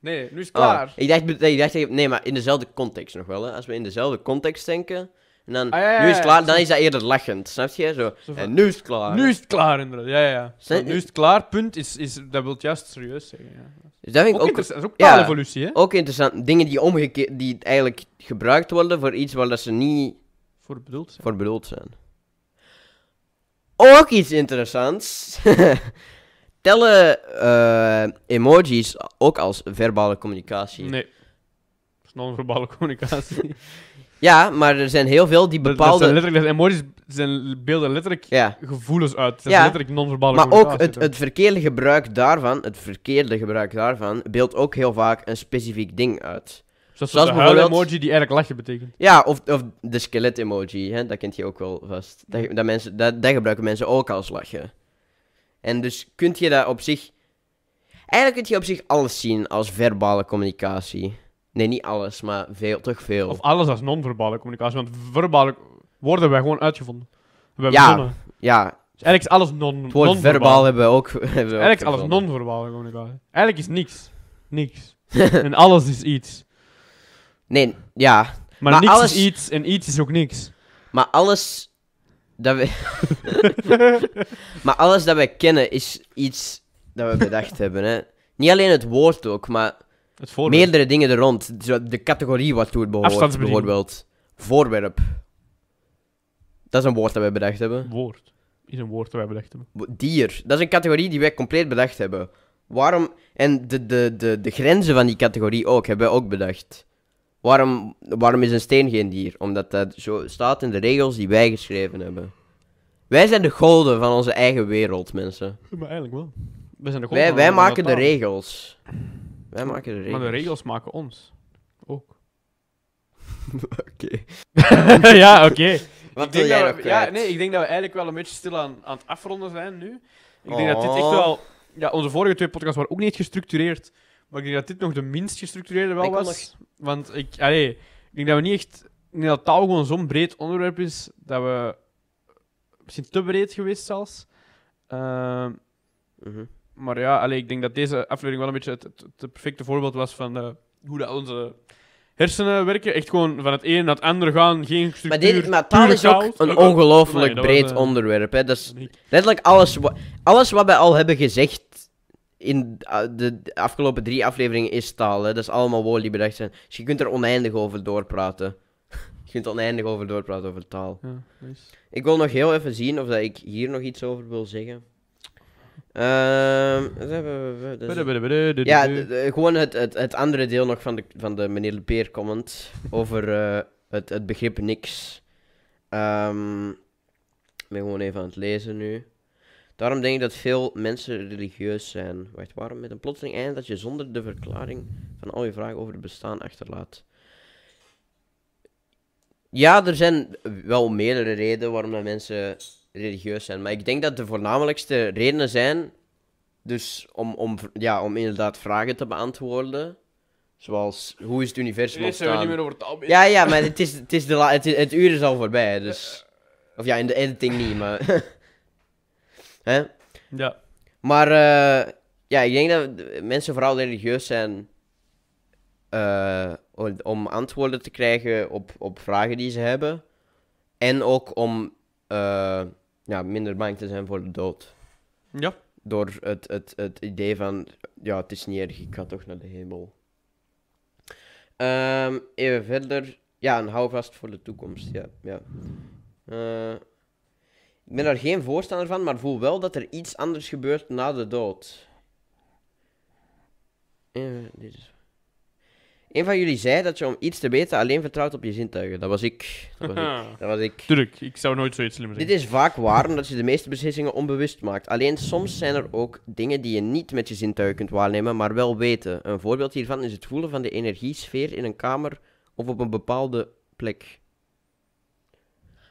Nee, nu is het Oh, klaar. ik dacht, ik dacht, nee, maar in dezelfde context nog wel, hè. Als we in dezelfde context denken, en dan, Ah, ja, ja, nu is het klaar, dan is dat eerder lachend, snap je? Zo, Zo van- en nu is het klaar. Nu is het klaar, inderdaad. Ja, ja. Zo, nu is het klaar, punt. Is, is, dat wil juist serieus zeggen. Ja. Dus dat vind Ook, ik ook, interessant. Dat is ook taalevolutie, hè? ook interessant. Dingen die, omgekeerd, die eigenlijk gebruikt worden voor iets waar dat ze niet Voor bedoeld zijn. voor bedoeld zijn. Ook iets interessants. tellen eh, emojis ook als verbale communicatie? Nee. Non-verbale communicatie. Ja, maar er zijn heel veel die Dat- Dat bepaalde... zijn letterlijk, dat emojis zijn beelden letterlijk Ja, gevoelens uit. Dat is Ja, letterlijk non-verbale maar ook communicatie. het, het verkeerde gebruik daarvan, het verkeerde gebruik daarvan, beeldt ook heel vaak een specifiek ding uit. Zoals, zoals de bijvoorbeeld- emoji die eigenlijk lachen betekent. Ja, of, of de skelet-emoji, hè, dat kent je ook wel vast. Dat, dat, mensen, dat, dat gebruiken mensen ook als lachen. En dus kun je dat op zich... Eigenlijk kun je op zich alles zien als verbale communicatie. Nee, niet alles, maar veel, toch veel. Of alles als non-verbale communicatie. Want verbale woorden hebben wij gewoon uitgevonden. We hebben Ja, verzonnen. Ja, Dus eigenlijk is alles non het woord non-verbaal. verbaal hebben we ook... Hebben we Eigenlijk is alles non-verbale communicatie. Eigenlijk is niks. Niks. en alles is iets. Nee, ja. Maar, Maar niks alles- is iets en iets is ook niks. Maar alles dat we... maar alles dat wij kennen is iets dat we bedacht hebben, hè. Niet alleen het woord ook, maar Het meerdere dingen er rond. Zo De categorie waartoe het behoort, Afstandsbediening. bijvoorbeeld. Voorwerp. Dat is een woord dat wij bedacht hebben. Woord. Is een woord dat wij bedacht hebben. Wo- Dier. Dat is een categorie die wij compleet bedacht hebben. Waarom... En de, de, de, de grenzen van die categorie ook, hebben wij ook bedacht. Waarom, waarom is een steen geen dier? Omdat dat zo staat in de regels die wij geschreven hebben. Wij zijn de goden van onze eigen wereld, mensen. Maar eigenlijk wel. We zijn de Wij, wij van maken de regels. Wij maken de regels. Maar de regels maken ons. Ook. Oké. ja, oké. Wat wil denk jij nog we- ja, kwijt? nee, ik denk dat we eigenlijk wel een beetje stil aan, aan het afronden zijn nu. Ik denk dat dit echt Oh. wel... Ja, onze vorige twee podcasts waren ook niet gestructureerd. Maar ik denk dat dit nog de minst gestructureerde wel Ik wil was. Want ik... Allee, ik denk dat we niet echt... Ik denk dat taal gewoon zo'n breed onderwerp is, dat we... Misschien te breed geweest zelfs. Ehm, Mhm. Maar ja, allee, ik denk dat deze aflevering wel een beetje het, het, het perfecte voorbeeld was van eh, hoe dat onze hersenen werken. Echt gewoon van het een naar het andere gaan, geen structuur. Maar, dit, maar taal is ook een Nee, ongelooflijk was, breed eh, onderwerp. Hè. Dat is letterlijk alles, wa- alles wat wij al hebben gezegd in uh, de de afgelopen drie afleveringen is taal. Hè. Dat is allemaal woorden die bedacht zijn. Dus je kunt er oneindig over doorpraten. je kunt oneindig over doorpraten over taal. Ja, nice. Ik wil nog heel even zien of dat ik hier nog iets over wil zeggen. Ehm, is- Ja, gewoon het, het, het andere deel nog van de, van de meneer De Peer comment over eh, het, het begrip niks. Ehm, ik ben gewoon even aan het lezen nu. Daarom denk ik dat veel mensen religieus zijn. Wacht, waarom met een plotseling einde dat je zonder de verklaring van al je vragen over het bestaan achterlaat? Ja, er zijn wel meerdere redenen waarom dat mensen religieus zijn. Maar ik denk dat de voornamelijkste redenen zijn dus om, om, ja, om inderdaad vragen te beantwoorden. Zoals, hoe is het universum zijn we niet ontstaan? meer over. Ja, ja, maar het, is, het, is de la- het, het uur is al voorbij, dus... Of ja, in de editing niet, maar... Hè? Ja. Maar eh, ja, ik denk dat mensen vooral religieus zijn eh, om- om antwoorden te krijgen op, op vragen die ze hebben. En ook om eh, ja, minder bang te zijn voor de dood. Ja. Door het, het, het idee van, ja, het is niet erg, ik ga toch naar de hemel. Ehm, even verder. Ja, een houvast voor de toekomst. Ja, ja. Eh, ik ben daar geen voorstander van, maar voel wel dat er iets anders gebeurt na de dood. Eh, dit is... Een van jullie zei dat je om iets te weten alleen vertrouwt op je zintuigen. Dat was ik. Dat was ik. Dat was ik. Tuurlijk, ik zou nooit zoiets slimmer Dit zeggen. is vaak waar omdat je de meeste beslissingen onbewust maakt. Alleen soms zijn er ook dingen die je niet met je zintuigen kunt waarnemen, maar wel weten. Een voorbeeld hiervan is het voelen van de energiesfeer in een kamer of op een bepaalde plek.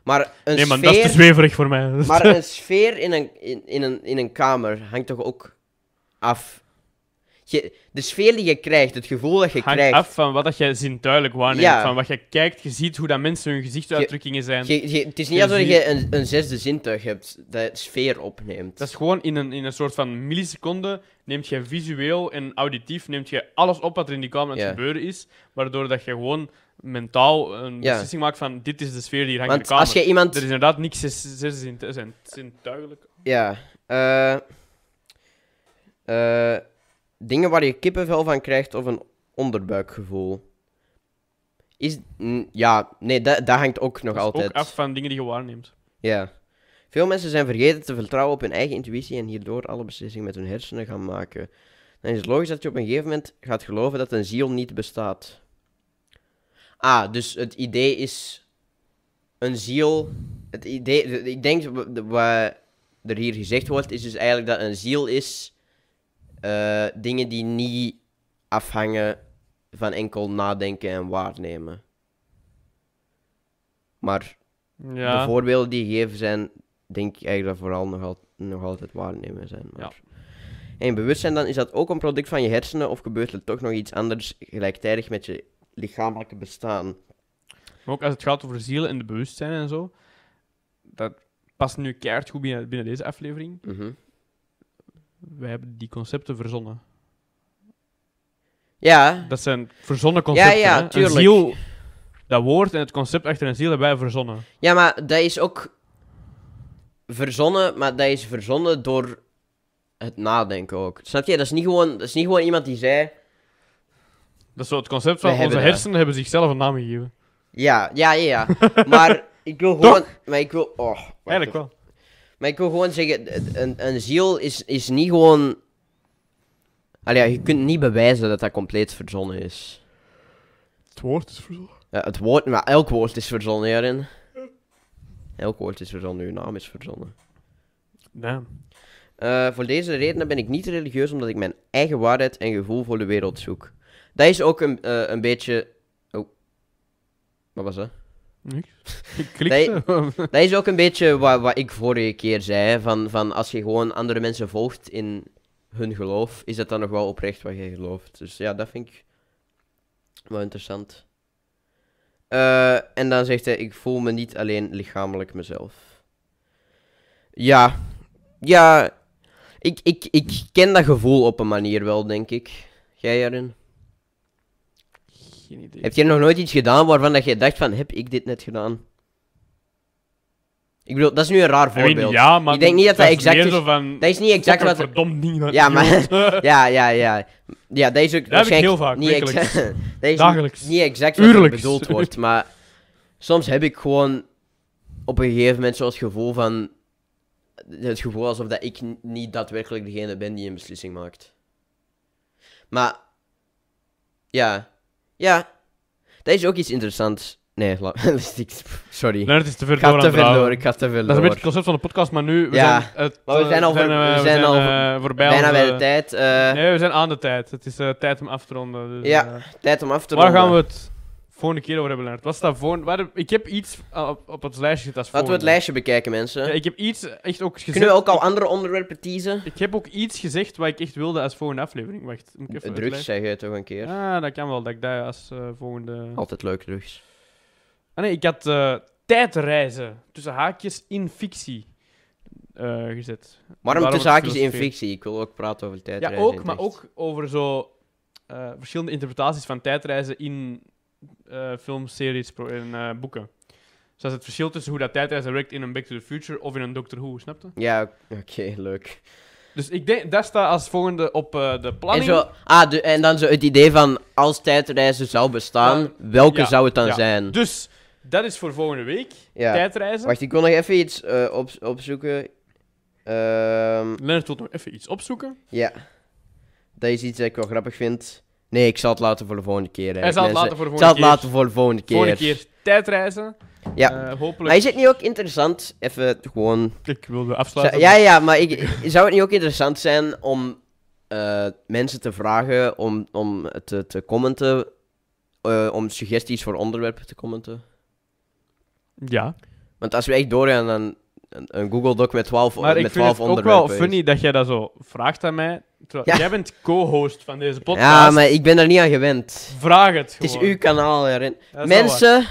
Maar een Nee, man, dat is te sfeer, zweverig voor mij. maar een sfeer in een, in, in, een, in een kamer hangt toch ook af. Je, de sfeer die je krijgt, het gevoel dat je hangt krijgt. af van wat dat jij zintuigelijk waarneemt. Ja. Van wat je kijkt, je ziet hoe dat mensen hun gezichtsuitdrukkingen zijn. Je, je- het is niet je alsof je een, een zesde zintuig hebt dat sfeer opneemt. Dat is gewoon in een, in een soort van milliseconde neemt je visueel en auditief neemt je alles op wat er in die kamer aan het Ja. gebeuren is, waardoor dat je gewoon mentaal een Ja. beslissing maakt van dit is de sfeer die hier hangt in de kamer. als je iemand... Er is inderdaad niks zes- zes zintuigelijk. Ja. eh eh, dingen waar je kippenvel van krijgt of een onderbuikgevoel. Is... ja, nee, dat, dat hangt ook nog Dat altijd. ook af van dingen die je waarneemt. Ja. Veel mensen zijn vergeten te vertrouwen op hun eigen intuïtie en hierdoor alle beslissingen met hun hersenen gaan maken. Dan is het logisch dat je op een gegeven moment gaat geloven dat een ziel niet bestaat. Ah, dus het idee is een ziel. Het idee, ik denk wat er hier gezegd wordt, is dus eigenlijk dat een ziel is eh, dingen die niet afhangen van enkel nadenken en waarnemen. Maar Ja. de voorbeelden die gegeven zijn, denk ik eigenlijk dat vooral nog, al, nog altijd waarnemen zijn. Maar... Ja. En bewustzijn dan, is dat ook een product van je hersenen of gebeurt er toch nog iets anders gelijktijdig met je lichamelijke bestaan? Maar ook als het gaat over zielen en de bewustzijn en zo, dat past nu keihard goed binnen, binnen deze aflevering. Mhm. Wij hebben die concepten verzonnen. Ja, Dat zijn verzonnen concepten. ja, hè. Een ziel, dat woord en het concept achter een ziel hebben wij verzonnen. ja, maar dat is ook verzonnen, maar dat is verzonnen door het nadenken ook. Snap je? Dat is niet gewoon, dat is niet gewoon iemand die zei... Dat is zo het concept van onze dat. hersenen hebben zichzelf een naam gegeven. Ja, ja, ja, ja. maar ik wil gewoon... Maar ik wil... Oh, Eigenlijk wel. Maar ik wil gewoon zeggen, een, een ziel is, is niet gewoon... Allee, ja, je kunt niet bewijzen dat dat compleet verzonnen is. Het woord is verzonnen. Ja, het woord, maar elk woord is verzonnen hierin. Elk woord is verzonnen, uw naam is verzonnen. Nee. Eh, voor deze redenen ben ik niet religieus, omdat ik mijn eigen waarheid en gevoel voor de wereld zoek. Dat is ook een, eh, een beetje... Oh. Wat was dat? Niks. Ik klikte. Dat is ook een beetje wat, wat ik vorige keer zei. Van, van als je gewoon andere mensen volgt in hun geloof, is dat dan nog wel oprecht wat je gelooft. Dus ja, dat vind ik wel interessant. Eh, en dan zegt hij: Ik voel me niet alleen lichamelijk mezelf. Ja, ja. Ik, ik, ik ken dat gevoel op een manier wel, denk ik. Jij, Jaren? Geen idee. Heb je nog nooit iets gedaan waarvan dat je dacht van, heb ik dit net gedaan? Ik bedoel, dat is nu een raar I mean, voorbeeld. ja, maar Ik denk niet dat dat is exact is- van, Dat is niet exact wat... een verdomd ding dat Ja, maar-. Ja, ja, ja. Ja, dat is ook Dat heb ik heel vaak, niet exact... dat is Dagelijks. niet exact wat Uurlijks. bedoeld wordt, maar... Soms heb ik gewoon op een gegeven moment zo'n gevoel van... Het gevoel alsof dat ik niet daadwerkelijk degene ben die een beslissing maakt. Maar... Ja. Ja. Dat is ook iets interessants. Nee, la- ik- sorry. Het is te ver Ik ga aan te het draven. door, ik ga te ver Dat is een beetje het concept van de podcast, maar nu... We Ja, zijn, het, maar we eh, zijn al voor- eh, we zijn al eh, voorbij Bijna onze- bij de tijd. eh, Nee, we zijn aan de tijd. Het is eh, tijd om af te ronden. Dus, Ja, eh, Tijd om af te waar ronden. gaan we het volgende keer over hebben, Lennart? Wat staat voor... Waar, ik heb iets eh, op, op het lijstje gezet Laten we het lijstje bekijken, mensen. Ja, ik heb iets echt ook gezegd... Kunnen we ook al andere onderwerpen teasen? Ik heb ook iets gezegd wat ik echt wilde als volgende aflevering. Wacht, moet ik even het Drugs zeg je toch een keer. Ah, dat kan wel, dat ik dat als eh, volgende... Altijd leuk, drugs. Ah nee, ik had eh, tijdreizen tussen haakjes in fictie eh, gezet. Waarom tussen haakjes in fictie? Ik wil ook praten over Ja, tijdreizen. ook, in maar ook over zo eh, verschillende interpretaties van tijdreizen in eh films, series pro- en eh, boeken. Zoals het verschil tussen hoe dat tijdreizen werkt in een Back to the Future of in een Doctor Who, snap je? Ja, oké, leuk. Dus ik denk, dat staat als volgende op eh, de En, planning. zo, ah, de, en dan zo het idee van, als tijdreizen zou bestaan, welke ja, zou het dan ja. zijn? Dus dat is voor volgende week, Ja. tijdreizen. Wacht, ik wil nog even iets op, opzoeken. Ehm, Lennart wil nog even iets opzoeken. ja. Dat is iets dat ik wel grappig vind. Nee, ik zal het laten voor de volgende keer. Hij zal het laten voor de Ik zal volgende het keer. laten voor de volgende keer. Volgende keer tijdreizen. Ja. Eh, hopelijk. Maar is het niet ook interessant, even gewoon Ik wilde Zou- afsluiten. Ja, ja, maar ik, zou het niet ook interessant zijn om eh, mensen te vragen om, om te, te commenten, eh, om suggesties voor onderwerpen te commenten? Ja. Want als we echt doorgaan, dan een, een Google Doc met 12, Maar ik vind 12 het ook wel funny dat jij dat zo vraagt aan mij. Ja. Jij bent co-host van deze podcast. Ja, maar ik ben er niet aan gewend. Vraag het Het is gewoon. uw kanaal erin. Dat. Mensen,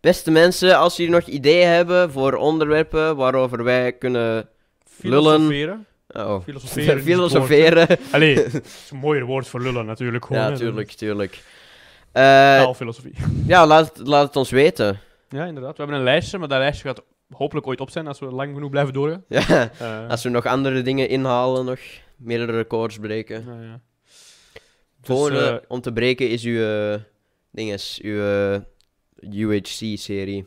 beste mensen, als jullie nog ideeën hebben voor onderwerpen waarover wij kunnen Filosoferen. oh, Filosoferen. filosoferen. Allee, het is een mooier woord voor lullen natuurlijk. Gewoon, Ja, tuurlijk, tuurlijk. Eh, Taalfilosofie. ja, laat, laat het ons weten. Ja, inderdaad. We hebben een lijstje, maar dat lijstje gaat hopelijk ooit op zijn als we lang genoeg blijven doorgaan. Ja, Eh, als we nog andere dingen inhalen, nog meerdere records breken. nou ja. Volgende eh, om te breken is uw eh, dinges, uw UHC-serie.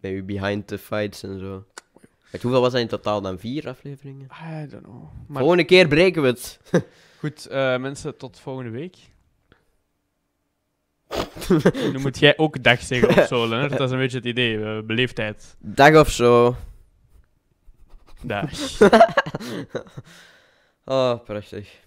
Met uw behind the fights en zo. Hoeveel was dat in totaal dan? Vier afleveringen? I don't know. Maar Volgende keer breken we het. goed, mensen, tot volgende week. nu moet jij ook dag zeggen of zo, Leonard. Dat is een beetje het idee. eh, beleefdheid. Dag of zo. Dag. oh, prachtig.